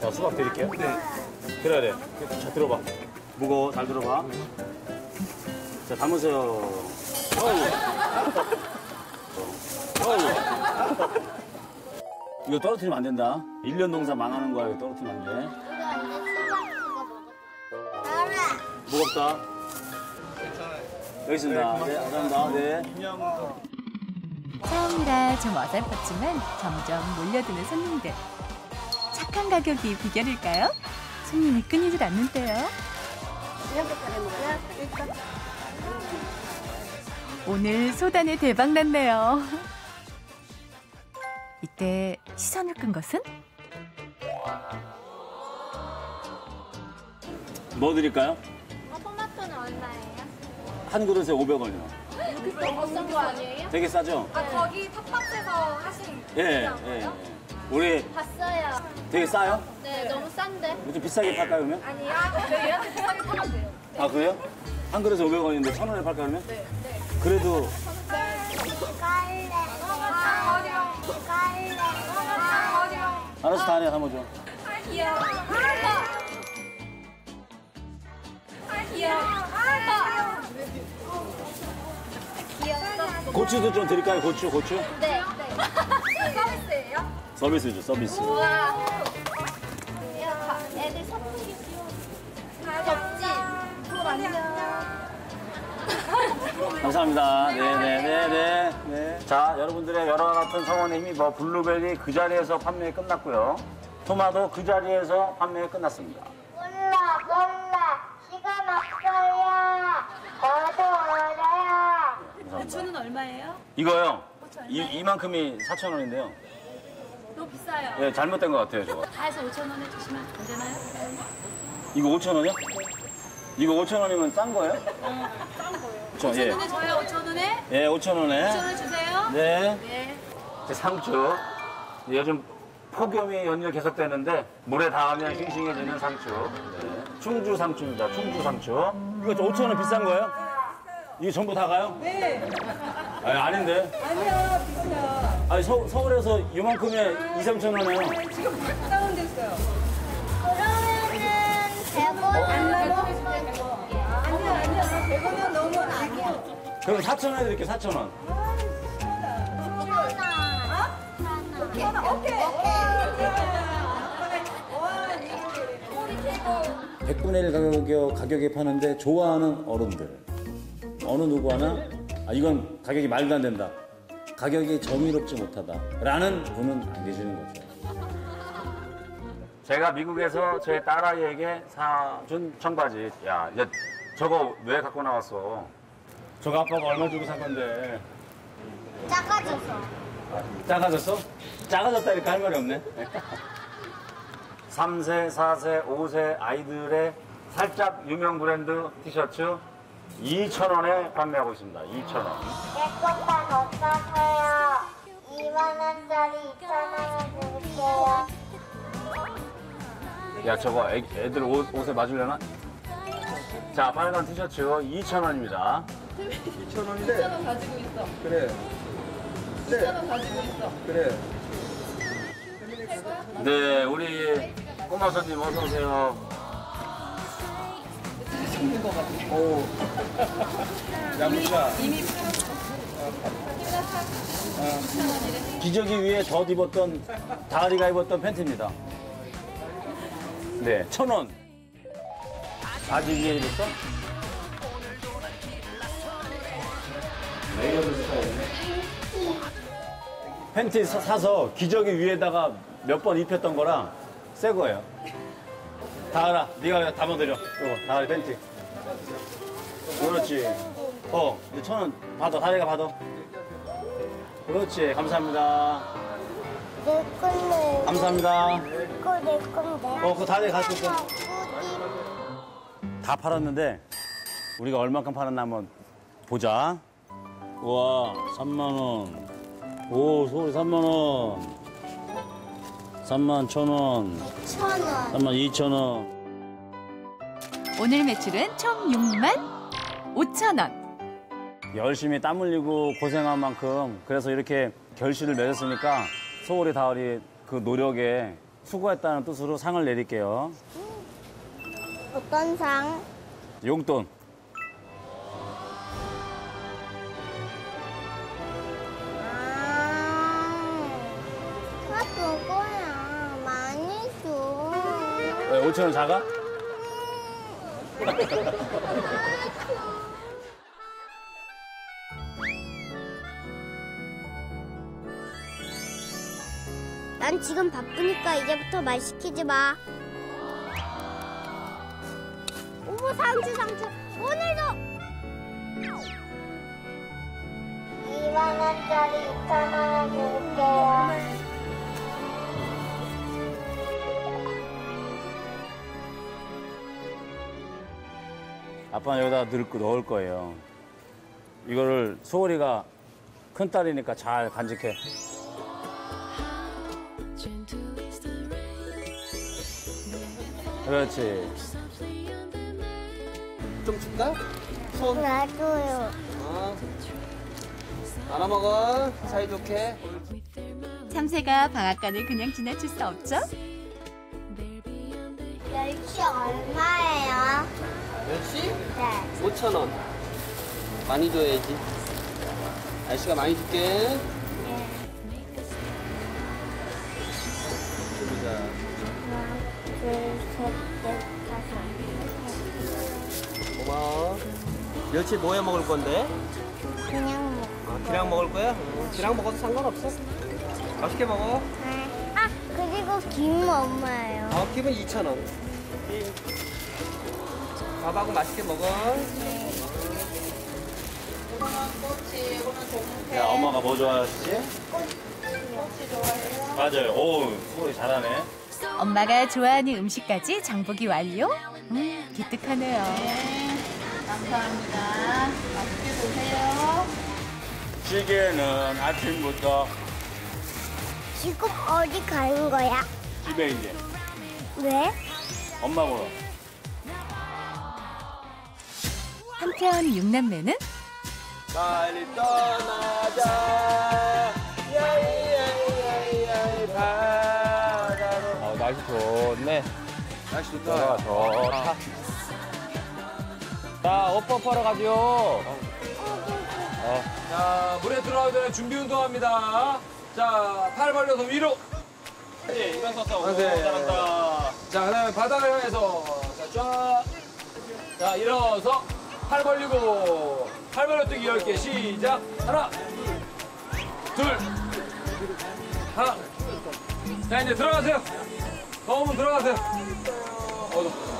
자, 수박 드릴게요. 네. 그래야 돼. 자, 들어봐. 무거워. 잘 들어봐. 자, 담으세요. 어우. 이거 떨어뜨리면 안 된다. 1년 농사 망하는 거야. 이거 떨어뜨리면 안 돼. 무겁다. 여기 있습니다. 네, 감사합니다. 네. 처음이라 좀 어설펐지만 점점 몰려드는 손님들. 착한 가격이 비결일까요? 손님이 끊이질 않는데요. 오늘 소단에 대박 났네요. 이때 시선을 끈 것은 뭐 드릴까요? 어, 토마토는 얼마예요? 한 그릇에 500원이요. 이렇게 너무 싼 거 아니에요? 되게 싸죠? 아, 거기 텃밭에서 하신 예, 예. 예. 우리 봤어요. 되게 싸요? 네, 너무 싼데. 뭐좀 비싸게 팔까요, 그러면? 아니요. 네, 이렇게 비싸게 팔면 돼요. 아, 그래요? 한 그릇에 500원인데 1,000원에 팔까, 그러면? 네. 네. 그래도 갈래. 알아서 다 하네, 한번 줘. 아, 귀여워. 아, 귀여워. 아, 귀여워. 고추도 좀 드릴까요, 고추, 고추? 네. 네. 서비스예요? 서비스죠, 서비스. 우와. 애들 선풍기 덥지? 그거 안녕. 감사합니다. 네네네 네. 네. 자, 여러분들의 여러 같은 성원에 힘입어 블루베리 그 자리에서 판매 끝났고요. 토마토 그 자리에서 판매 끝났습니다. 몰라 몰라 시간 없어요. 저도 알아요. 감사합니다. 얼마예요? 이거요. 이, 이만큼이 4,000원인데요. 너무 비싸요. 예, 잘못된 것 같아요, 저거. 다 해서 5천 원에 주시면 안 되나요? 이거 5,000원이요? 이거 5,000원이면 싼 거예요? 싼 거예요. 저, 5천 예. 원에 줘요, 5천 원에? 예, 5,000원에. 5천 원 주세요. 네. 네. 제 상추. 요즘 폭염이 연일 계속되는데 물에 닿으면 싱싱해지는 상추. 네. 충주 상추입니다. 충주 상추. 이거 5천 원 비싼 거예요? 이게 전부 다 가요? 네. 아니, 아닌데. 아니야, 비싸. 아니 서, 서울에서 이만큼에 2, 3천 원이에요. 지금 확 다운됐어요. 그러면은 100원 안 나고? 아니야, 아니야. 100원은 너무 아니야. 그럼 4천 원 해드릴게요. 4천 원. 하나, 오케이. 오케이. 100분의 1 가격, 가격에 파는데 좋아하는 어른들. 어느 누구 하나, 아, 이건 가격이 말도 안 된다. 가격이 정의롭지 못하다. 라는 분은 안 계시는 거죠. 제가 미국에서 제 딸아이에게 사준 청바지. 야, 야, 저거 왜 갖고 나왔어? 저거 아빠가 얼마 주고 산 건데. 작아졌어? 작아졌다 이렇게 할 말이 없네. 3세, 4세, 5세 아이들의 살짝 유명 브랜드 티셔츠 2,000원에 판매하고 있습니다. 2,000원. 내것만 더 싸세요. 2만 원짜리 2천 원에 드릴게요. 야, 저거 애, 애들 옷, 옷에 맞으려나? 자, 빨간 티셔츠 2,000원입니다. 2,000원인데. 2천 원 가지고 있어. 그래. 2천 원 가지고 있어. 그래. 네, 우리 꼬마 손님 어서 오세요. 죽는 같아. 오. *laughs* 야무차. 이미 기저귀 위에 덧 입었던 다리가 입었던 팬티입니다. 네, 천 원. 바지 위에 입었어? 팬티 사- 사서 기저귀 위에다가 몇 번 입혔던 거라 새 거예요. 다 알아, 네가 담아드려. 이거 다알 팬티. 그렇지. 어, 이제 천원 받아. 다리가 받아. 그렇지. 감사합니다. 내 건데. 감사합니다. 이거 내 건데. 어, 그거 다리에 가지고 있어. 다 팔았는데 우리가 얼마큼 팔았나 한번 보자. 우와, 3만 원. 오, 소리 3만 원. 3만 1천 원. 천 원. 3만 2천 원. 오늘 매출은 총 6만 5천 원. 열심히 땀 흘리고 고생한 만큼 그래서 이렇게 결실을 맺었으니까 소울의 다을이 그 노력에 수고했다는 뜻으로 상을 내릴게요. 어떤 상? 용돈. 아, 그거야. 많이 줘. 왜, 5천 원 작아? 난 지금 바쁘니까 이제부터 말 시키지 마. 어머 상추 상추 오늘도 2만 원짜리 2천 원을 드릴게요. 아빠는 여기다 넣을, 넣을 거예요. 이거를 소월이가 큰 딸이니까 잘 간직해. 그렇지. 좀 줄까? 손. 놔줘요. 어. 나눠 먹어. 사이좋게. 참새가 방앗간을 그냥 지나칠 수 없죠? 멸치 얼마예요? 멸치? 네. 5천 원. 많이 줘야지. 아저씨가 많이 줄게. 하나, 둘, 셋, 고마워. 멸치 뭐해 먹을 건데? 그냥 먹. 아, 기랑 먹을 거야? 응. 기랑 먹어도 상관없어. 맛있게 먹어. 아, 그리고 김 얼마예요? 어, 기분 2천 원. 김. 밥하고 맛있게 먹어. 야, 엄마가 뭐 좋아하시지? 맞아요. 오, 소월이 잘하네. 엄마가 좋아하는 음식까지 장보기 완료? 음, 기특하네요. 감사합니다. 맛있게 드세요. 찌개는 아침부터 지금 어디 가는 거야? 집에 이제 왜? 엄마 보러. 한편 육남매는 빨리 떠나자. 야이야이야이 바다로. 어, 날씨 좋네. 날씨 좋다. 좋다. 자, 업업하러 가죠. 어. 자, 물에 들어가기 전에 준비 운동합니다. 자, 팔 벌려서 위로. 네, 이만 썼어. 네. 잘한다. 자, 그 다음에 바닥을 향해서 자, 쫙. 자, 일어서 팔 벌리고 팔 벌려뛰기 10개 시작. 하나. 둘. 하나. 자, 이제 들어가세요. 더우면 들어가세요. 어,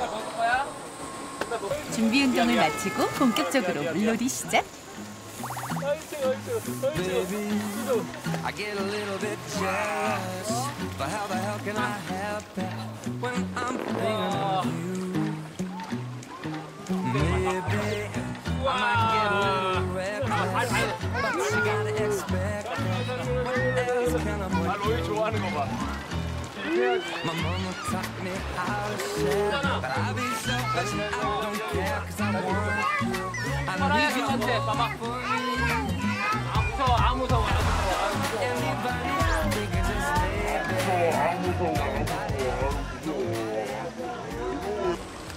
준비 운동을 마치고 본격적으로 물놀이 시작. 아, 로이 좋아하는 거 봐.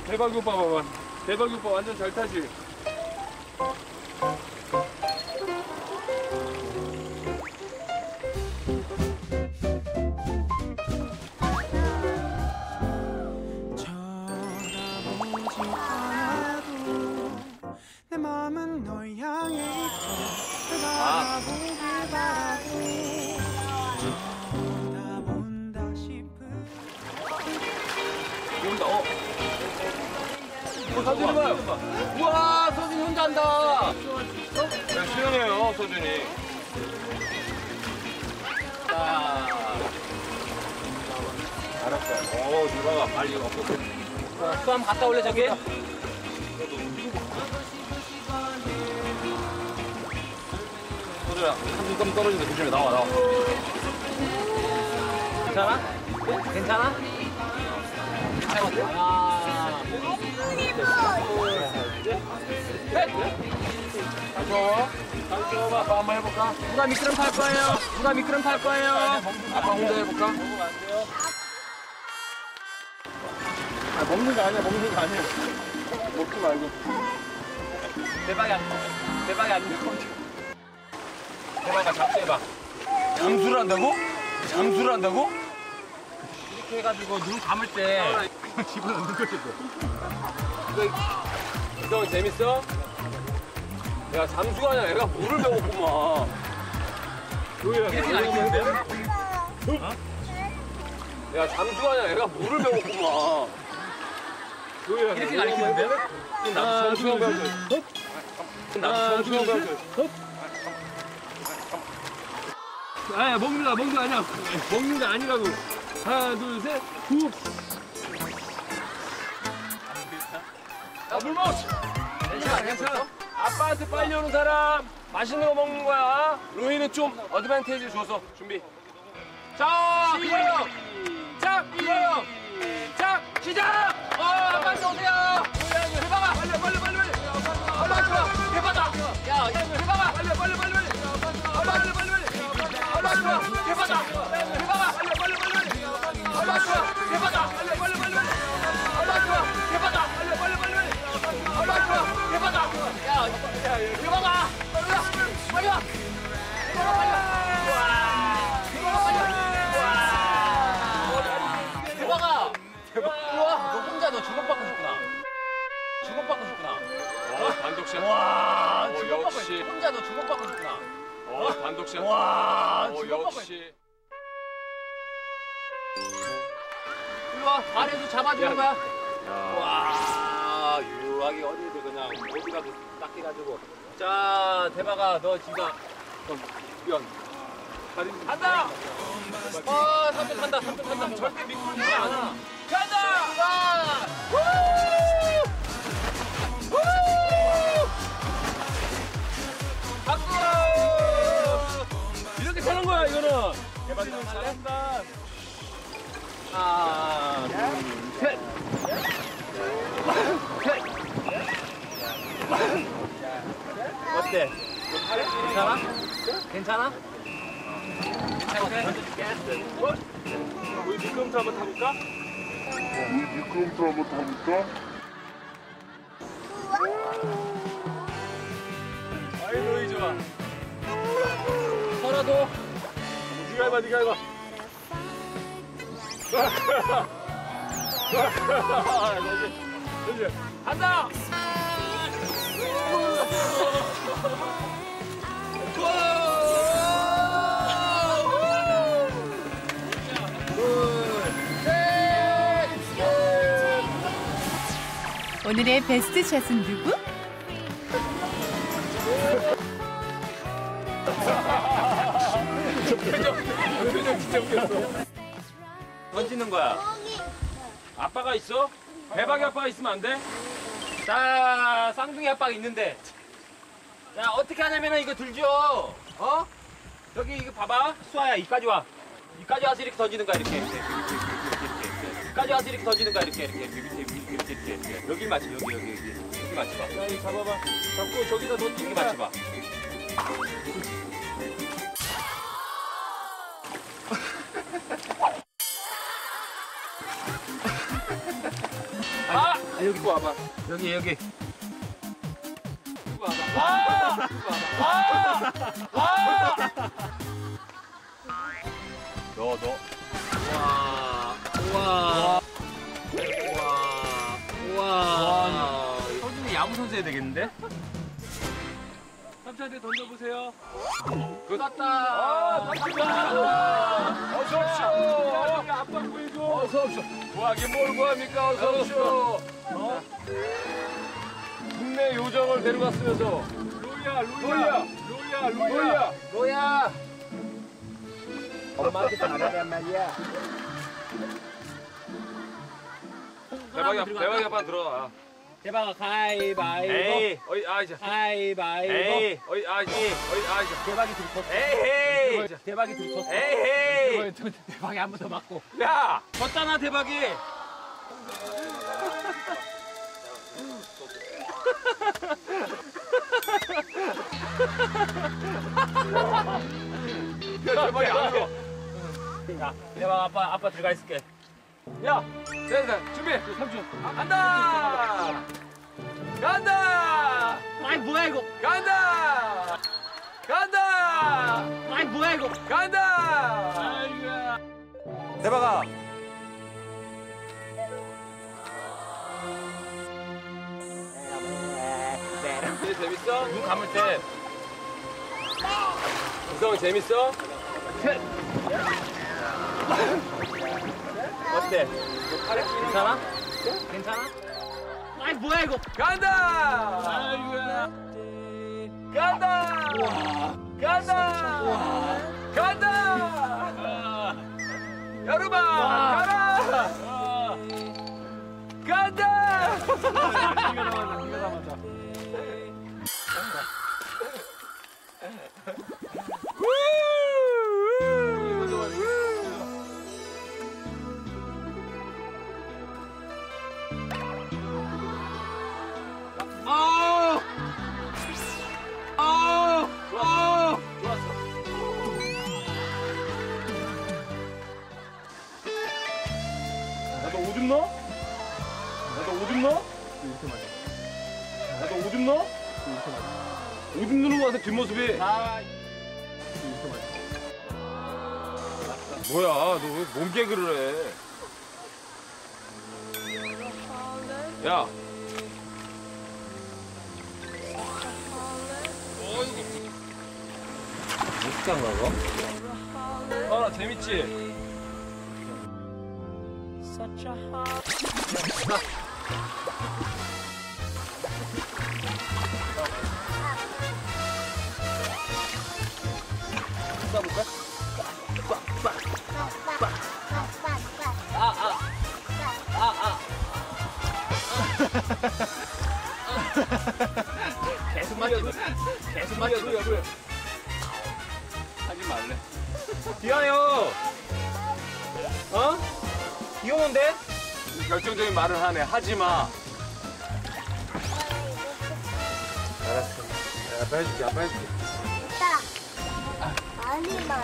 대박이 오빠 봐봐. 대박이 오빠 완전 잘 타지? 내 마음은 널 향해 있고 바라보길 바라고 쳐다본다 싶은 온다, 어. 어, 서준이 봐요. 우와, 서준이 혼자 한다. 야, 시원해요, 서준이. 자. 알았어. 오, 누나가 빨리 없어. 수 한번 갔다 올래, 저기? 서준아, 한숨 떨어지는데 조심해, 나와, 나와. 괜찮아? 괜찮아? 줘. 다시 줘봐. 아빠 한번 해볼까? 누가 미끄럼 탈 거예요? 누가 미끄럼 탈 거예요? 아빠 혼자 해볼까? 아, 먹는 거 아니야, 먹는 거 아니야. 먹지 말고. 대박이 안 대박이 안 나오죠. 대박아 잠수해봐. 잠수를 한다고? 잠수를 한다고? 이렇게 해가지고 눈 감을 때 집어넣는 거지 뭐. 이거 이거 재밌어? 야 잠수가 아니라 애가 물을 배웠구만. 이렇게 가르치는데? 어? 야 잠수가 아니라 애가 물을 배웠구만. 이렇게 가르치는데? 나도 정수영 배웠어. 나도 정수영 배웠어. 아, 먹는 거, 먹는 거 아니야. 먹는 거 아니라고. 하나, 둘, 셋, 후. 야, 물 먹었어. 괜찮아, 괜찮아. 아빠한테 빨리 오는 사람 맛있는 거 먹는 거야. 로이는 좀 어드밴테이지 줘서 준비. 자, 기영. 자, 기영. 자, 시작. 어, 아빠한테 오세요. 해봐봐. 빨리, 빨리, 빨리, 빨리. 빨리, 빨리. 해봐봐. 야, 해봐봐. 빨리, 빨리, 빨리, 빨리. 빨리, 빨리, 빨리, 빨리. 빨리, 빨리, 빨리. 빨리, 빨리, 빨리, 빨리. 빨리, 빨리, 빨리. 빨리, 빨리, 빨리, 빨리. 빨리, 빨리, 빨리. 빨리, 빨리, 빨리, 빨리. 빨리, 빨리, 빨리. 빨리 와. 빨리 빨리 빨리. 대박아. 어, 단독샷. 와, 어. 싶- 혼자 너 주목받고 싶구나. 어, 단독샷. 와, 어, 역시. 일로 와, 아래도 잡아주는 거야. 야. 와, 유하게 어디도 그냥 어디 가도 딱 해가지고. 자, 대박아, 너 어, 미안. 간다. 어, 삼촌 간다, 삼촌 간다. 절대 미끄러지지 않아. 간다. 와. 후! 거야, 이거는. 대박이 잘한다. 하나, 둘, 셋. 어때? 괜찮아? 괜찮아? 우리 미끄럼틀 한번 타볼까? 미끄럼틀 한번 타볼까? 아이 로이 좋아. 서라도 해봐, 네가 해봐. 간다! 오늘의 베스트 샷은 누구? 표정, 저 표정 진짜 웃겼어. 던지는 거야. 아빠가 있어? 대박이 아빠가 있으면 안 돼? 자, 쌍둥이 아빠가 있는데. 자, 어떻게 하냐면은 이거 들죠? 어? 여기 이거 봐봐. 수아야, 이까지 와. 이까지 와서 이렇게 던지는 거야, 이렇게. 이렇게, 이렇게, 이렇게. 이까지 와서 이렇게 던지는 거야, 이렇게, 이렇게, 이렇게, 이렇게, 이렇게. 여기 맞지, 여기, 여기, 여기. 여기 맞지 봐. 야, 이 잡아봐. 잡고 저기다 여기 던지는 거야. 맞지 봐. 아! 여기 와봐. 여기, 여기. 아! 아! 아! 너, 너. 와, 우와. 우와. 우와. 서준이 야구 선수 해야 되겠는데? 삼촌한테 던져보세요. 아, 던진다. 어서 오십시오. 아빠 구해줘. 어서 오십시오. 구하긴 뭘 구합니까? 어서. 어? 국내 요정을 데려갔으면서. 로이야, 로이야. 로이야, 로이야, 로이야. 로야. 엄마한테 잘하란 말이야. 대박이야, 대박이 아빠 들어가. 대박아 가위바위보. 에이, 어이, 아, 이제. 가위바위보. 에이, 어이, 아, 이제. 어이, 아, 이제. 대박이 들쳤어. 에이, 대박이 들쳤어. 에이. 대박이 한 번 더 맞고. 야, 졌잖아 대박이. 야, 대박이 안 돼. 야, 대박 아빠 아빠 들어가 있을게. 야, 됐다. 준비. 삼촌. 간다. 간다. 아이 뭐야 이거? 간다. 간다. 아이 뭐야 이거? 간다. 아이고야. 대박아. 이제 재밌어? 눈 감을 때 구성 재밌어? 어때? 괜찮아? 괜찮아? 아이 뭐야 이거? 간다. 아이고야. 간다. 간다. 간다. 여름아, 가라. 간다. *laughs* 오줌 누는 거 같아 뒷모습이. 이렇게 맞아. 뭐야 너 왜 몸개그를 해? 야. 한 거야? 아 재밌지? 쏴볼까? 아, 아. 아, 아. 계속 맞지. 계속 맞지. 뭐야, 뭐야. 하지 말래. 기아요. 어? 귀여운데? 결정적인 말을 하네. 하지 마. 알았어. 아빠 해줄게. 아빠 해줄게. 아니만.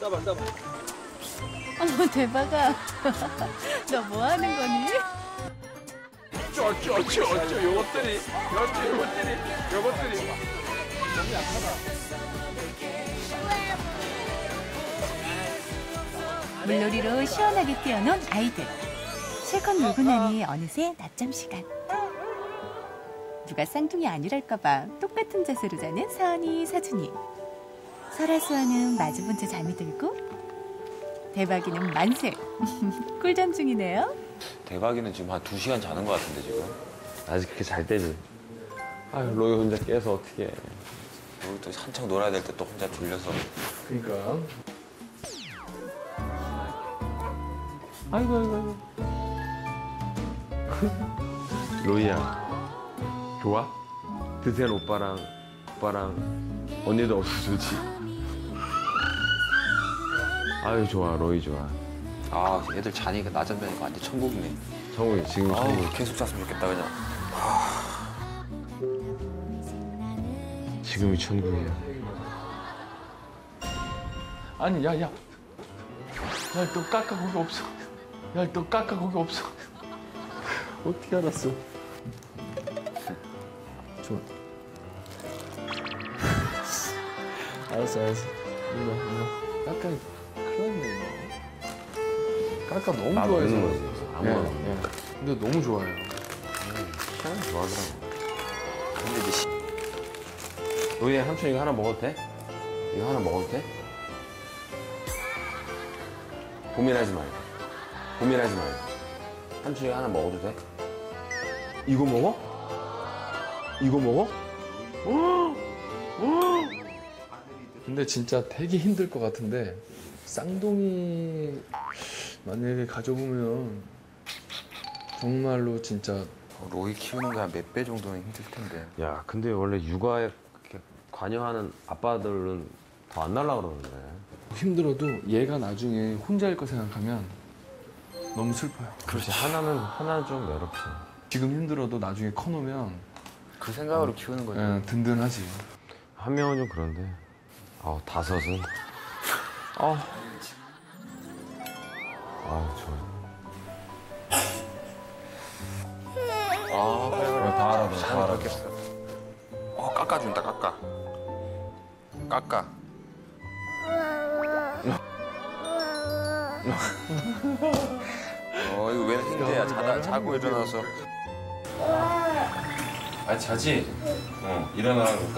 싸봐, 싸봐. 어머 대박아. *laughs* 너 뭐 하는 거니? 어쩌, 어쩌, 어쩌. 요것들이. 어쩌, 요것들이. 요것들이. 너무 약하다. 물놀이로 시원하게 뛰어논 아이들. 실컷 놀고 나니 어느새 낮잠 시간. 누가 쌍둥이 아니랄까봐 똑같은 자세로 자는 서은이, 서준이. 설아수아는 마주본 채 잠이 들고 대박이는 만세. *laughs* 꿀잠 중이네요. 대박이는 지금 한 두시간 자는 것 같은데 지금 아직 그렇게 잘 때지 아유 로이 혼자 깨서 어떻게 해 로이 또 한창 놀아야 될 때 또 혼자 졸려서 그러니까. 아이고 아이고 아이고 로이야 좋아? 드센 오빠랑 오빠랑 언니도 없어 좋지 아유 좋아 로이 좋아 아 애들 자니까 낮잠 자니까 완전 천국이네. 정우이 지금 아우, 천국이 계속 잤으면 좋겠다 그냥. 지금이 천국이야 아니, 야, 야. 야, 또 까까 거기 없어. 야, 또 까까 거기 없어. *laughs* 어떻게 알았어? 알았어, 알았어. 이거, 이거. 까까, 큰일 났네. 까까 너무 나도 좋아해서. 있는 거지, 아무거나. 예, 예. 근데 너무 좋아해요. 시원한 좋아하더라고 근데 이제 시... 로이 삼촌 이거 하나 먹어도 돼? 이거 하나 먹어도 돼? 고민하지 말고 고민하지 말고 삼촌 이거 하나 먹어도 돼? 이거 먹어? 이거 먹어? 근데 진짜 되게 힘들 것 같은데 쌍둥이 만약에 가져보면 정말로 진짜 로이 키우는 거 한 몇 배 정도는 힘들 텐데. 야 근데 원래 육아에 관여하는 아빠들은 더 안 날라 그러는데 힘들어도 얘가 나중에 혼자일 거 생각하면 너무 슬퍼요. 그렇지 하나는 하나는 좀 외롭지 지금 힘들어도 나중에 커놓으면 그 생각으로 키우는 거죠. 예, 든든하지. 한 명은 좀 그런데 아우 다섯은 아 아, 좋아. 아, 그래, 그래. 다 알아, 다잘 알아. 어, 깎아준다, 깎아. 깎아. 어, 이거 웬 행제야. 자다, 자고 일어나서. 아 자지? 어 일어나라 그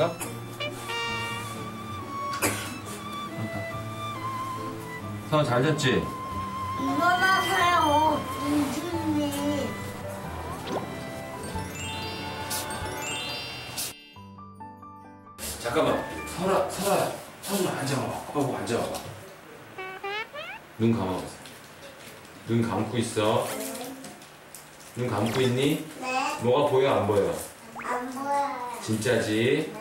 럴까? 서잘 잤지? 일어나세요, 민준님. 잠깐만 설아 설아 서준아 앉아봐 아빠 보고 앉아봐 눈 감아보세요 눈 감고 있어 눈 감고 있니? 네. 뭐가 보여 안 보여? 안 보여요. 진짜지?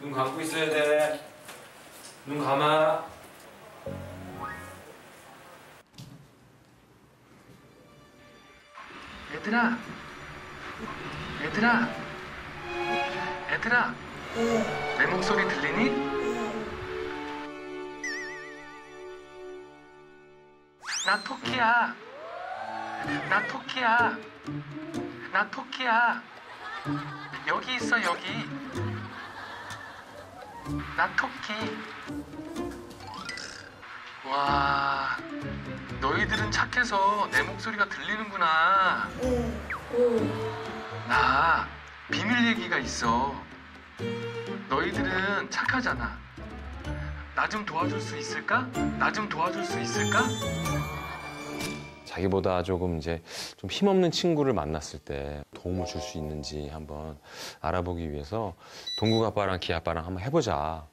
눈 감고 있어야 돼눈 감아 얘들아. 얘들아. 얘들아. 내 목소리 들리니? 나 토끼야. 나 토끼야. 나 토끼야. 여기 있어 여기. 나 토끼. 와, 너희들은 착해서 내 목소리가 들리는구나. 나 비밀 얘기가 있어. 너희들은 착하잖아. 나 좀 도와줄 수 있을까? 나 좀 도와줄 수 있을까? 자기보다 조금 이제 좀 힘없는 친구를 만났을 때 도움을 줄 수 있는지 한번 알아보기 위해서 동국 아빠랑 기 아빠랑 한번 해보자.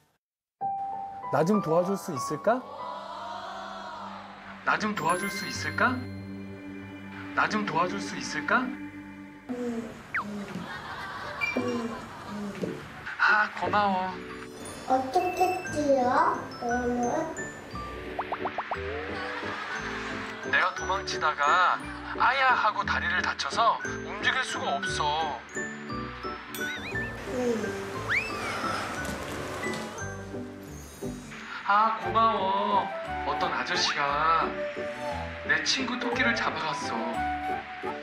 나 좀 도와줄 수 있을까? 나 좀 도와줄 수 있을까? 나 좀 도와줄 수 있을까? 아, 고마워. 어떻게 뛰어? 내가 도망치다가 아야 하고 다리를 다쳐서 움직일 수가 없어. 아, 고마워. 어떤 아저씨가 내 친구 토끼를 잡아갔어.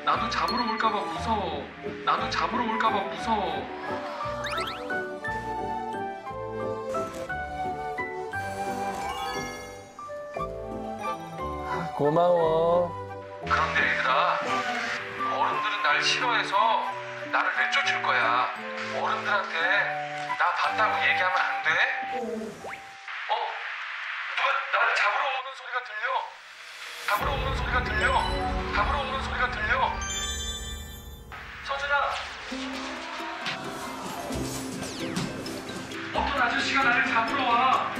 나도 잡으러 올까봐 무서워. 나도 잡으러 올까봐 무서워. 고마워. 그런데 얘들아, 어른들은 날 싫어해서 나를 내쫓을 거야. 어른들한테 나 봤다고 얘기하면 안 돼? 어? 누가 나를 잡으러 오는 소리가 들려? 잡으러 오는 소리가 들려? 잡으러 오는 소리가 들려? 서준아! 어떤 아저씨가 나를 잡으러 와.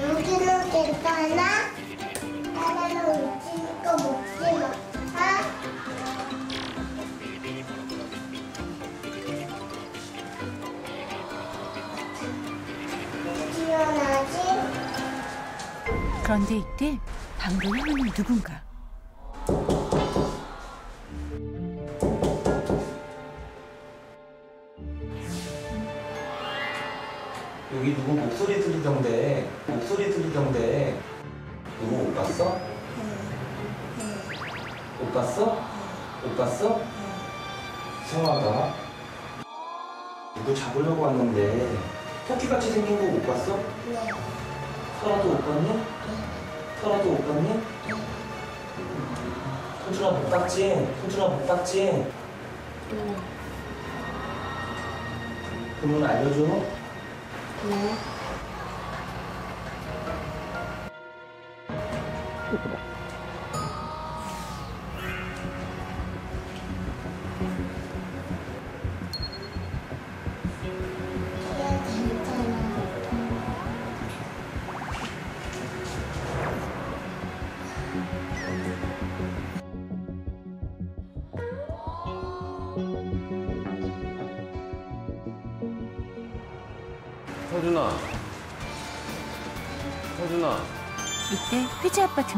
여기는 괜찮아? 나는 웃기니까 먹지 마. 아? 그런데 이때 방금 향하는 누군가. 여기 누구 목소리 들리던데 목소리 들리던데 누구 못 갔어? 못 갔어? 못 갔어? 이상하다 누구 잡으려고 왔는데 토끼같이 생긴 거 못 봤어? 설아도 못 봤니? 설아도 못 봤니? 손준아 못 봤지? 손준아 못 봤지? 그러면 알려줘 네.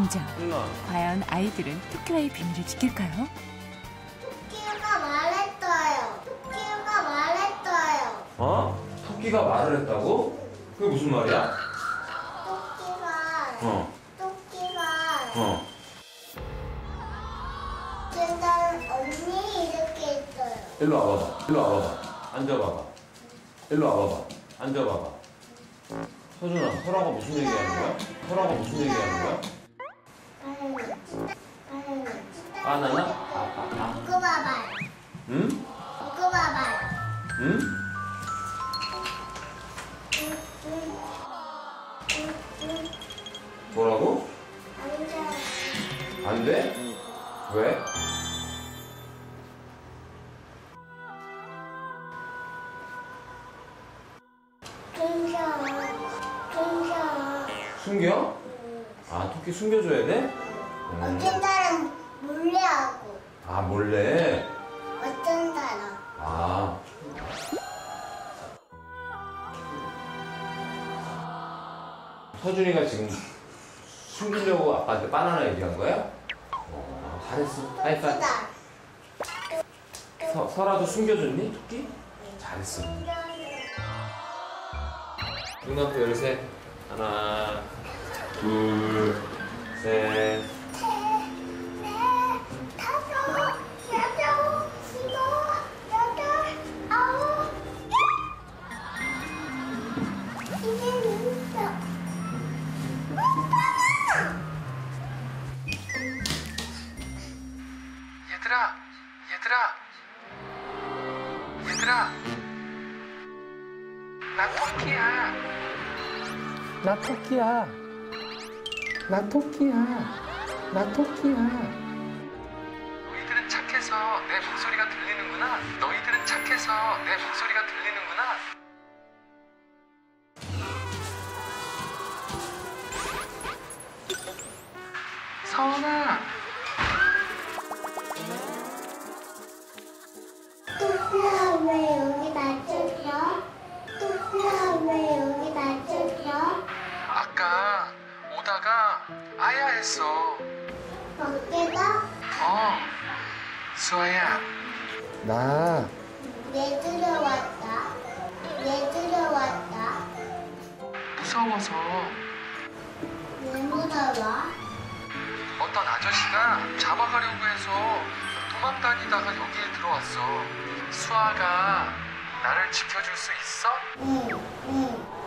등장. 과연 아이들은 토끼와의 비밀을 지킬까요? 토끼가 말했어요. 토끼가 말했어요. 어? 토끼가 말을 했다고? 그게 무슨 말이야? 토끼가 어. 토끼가 어. 일단 언니 이렇게 있어요. 일로 와봐봐. 일로 와봐봐. 앉아봐봐. 일로 와봐봐. 앉아봐봐. 서준아, 설아가 무슨 얘기하는 거야? 설아가 무슨 얘기하는 거야? 바나나? 나 토끼야. 나 토끼야. 나 토끼야. 나 토끼야. 너희들은 착해서 내 목소리가 들리는구나. 너희들은 착해서 내 목소리가 들리는구나. 서원아, 했어. 밖에다 어, 수아야. 나. 내 들어왔다. 내 들어왔다. 무서워서 왜 무서워? 어떤 아저씨가 잡아가려고 해서 도망다니다가 여기에 들어왔어. 수아가 나를 지켜줄 수 있어? 응, 응.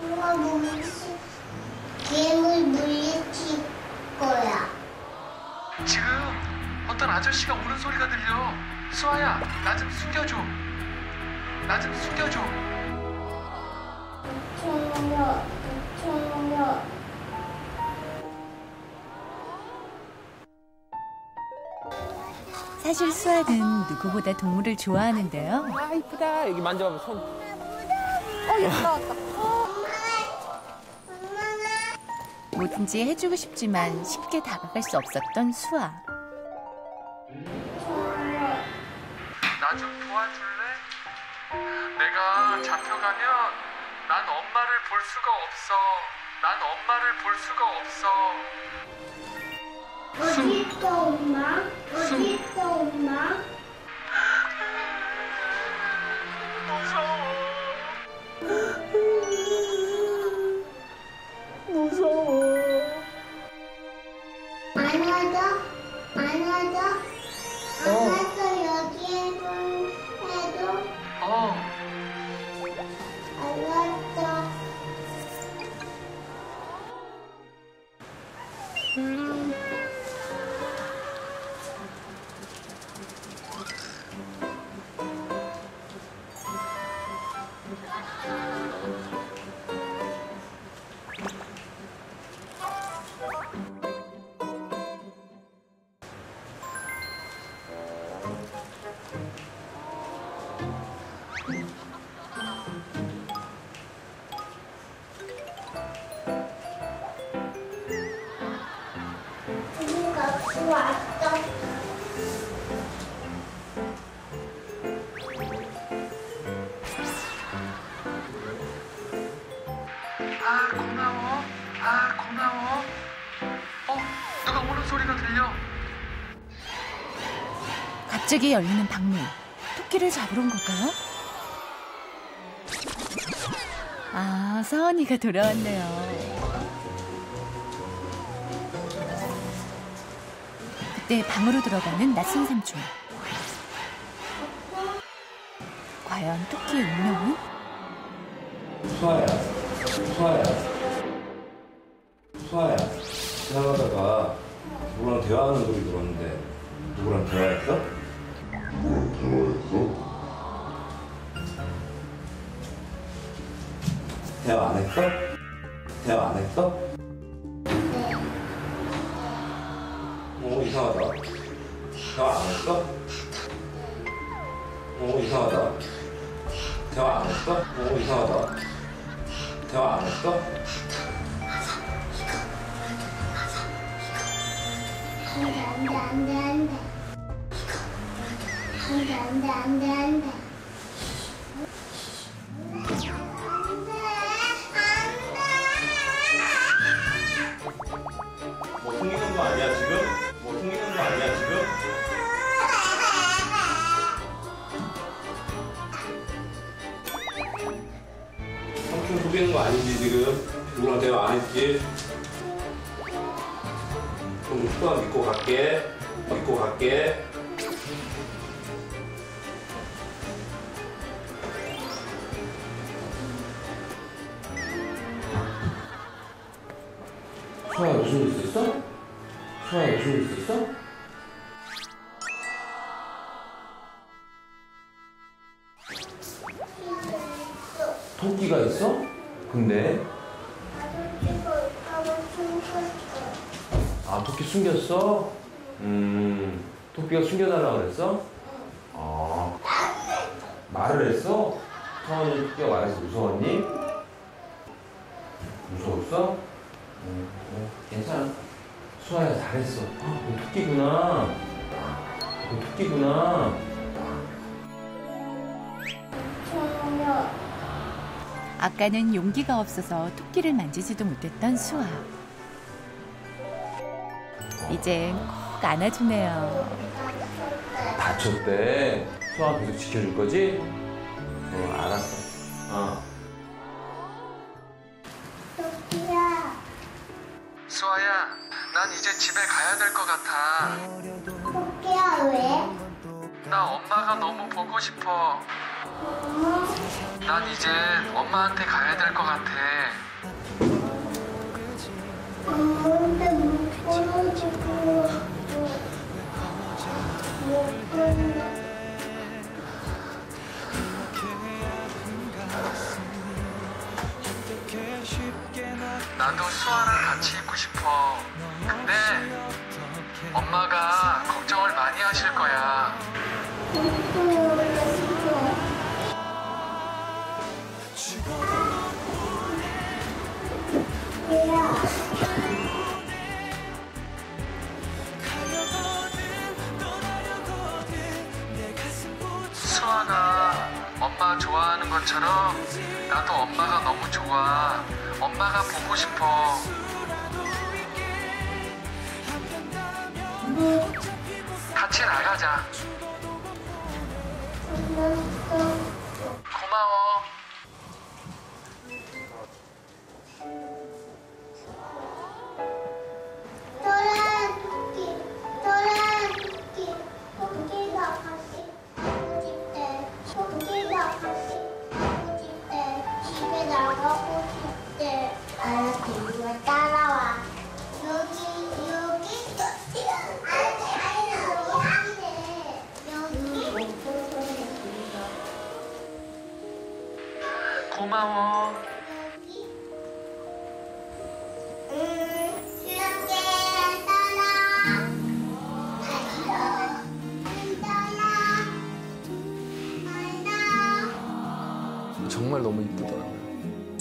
누가 물리 치, 괴물 물리칠 거야. 지금 어떤 아저씨가 오는 소리가 들려. 수아야, 나 좀 숨겨줘. 나 좀 숨겨줘. 총력, 총력. 사실 수아는 누구보다 동물을 좋아하는데요. 아 이쁘다. 여기 만져봐 손. 어, 얘 올라왔다. 뭐든지 해주고 싶지만 쉽게 다가갈 수 없었던 수아. 나 좀 도와줄래? 내가 잡혀가면 난 엄마를 볼 수가 없어. 난 엄마를 볼 수가 없어. 어디 있어, 엄마? 어디 있어, 엄마? 무서워. *laughs* 안아줘? 안아줘? 안아줘, 여기에 좀 해줘? 어. 갑자기 열리는 방문. 토끼를 잡으러 온 걸까요? 아, 서원이가 돌아왔네요. 그때 방으로 들어가는 낯선 삼촌. 과연 토끼의 운명은? 수아야, 수아야, 수아야. 지나가다가 누구랑 대화하는 소리 들었는데 누구랑 대화했어? Right? 아까는 용기가 없어서 토끼를 만지지도 못했던 수아. 이젠 꼭 안아주네요. 다쳤대 수아 계속 지켜줄 거지? 어 알았어 어. 수아야, 난 이제 집에 가야 될 것 같아. 토끼야 왜? 나 엄마가 너무 보고 싶어. 난 이제 엄마한테 가야 될 것 같아. 엄마한테 못 보여주고. 나도 수아랑 같이 있고 싶어. 근데 엄마가 걱정을 많이 하실 거야. 엄마 좋아하는 것처럼 나도 엄마가 너무 좋아. 엄마가 보고 싶어. 같이 나가자.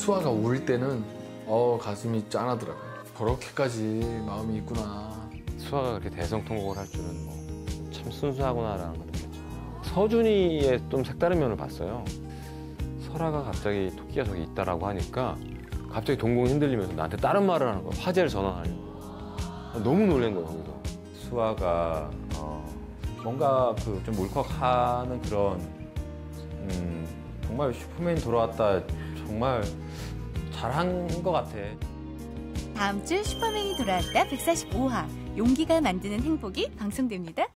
수아가 울 때는 어 가슴이 짠하더라고요. 저렇게까지 마음이 있구나. 수아가 그렇게 대성통곡을 할 줄은 뭐 참 순수하구나라는 걸 느꼈죠. 서준이의 좀 색다른 면을 봤어요. 설아가 갑자기 토끼가 저기 있다라고 하니까 갑자기 동공이 흔들리면서 나한테 다른 말을 하는 거야. 화제를 전환하려고. 너무 놀란 거예요, 거기서. 수아가 어, 뭔가 그 좀 울컥하는 그런 음, 정말 슈퍼맨 돌아왔다 정말 잘한 것 같아. 다음 주 슈퍼맨이 돌아왔다 145화 용기가 만드는 행복이 방송됩니다.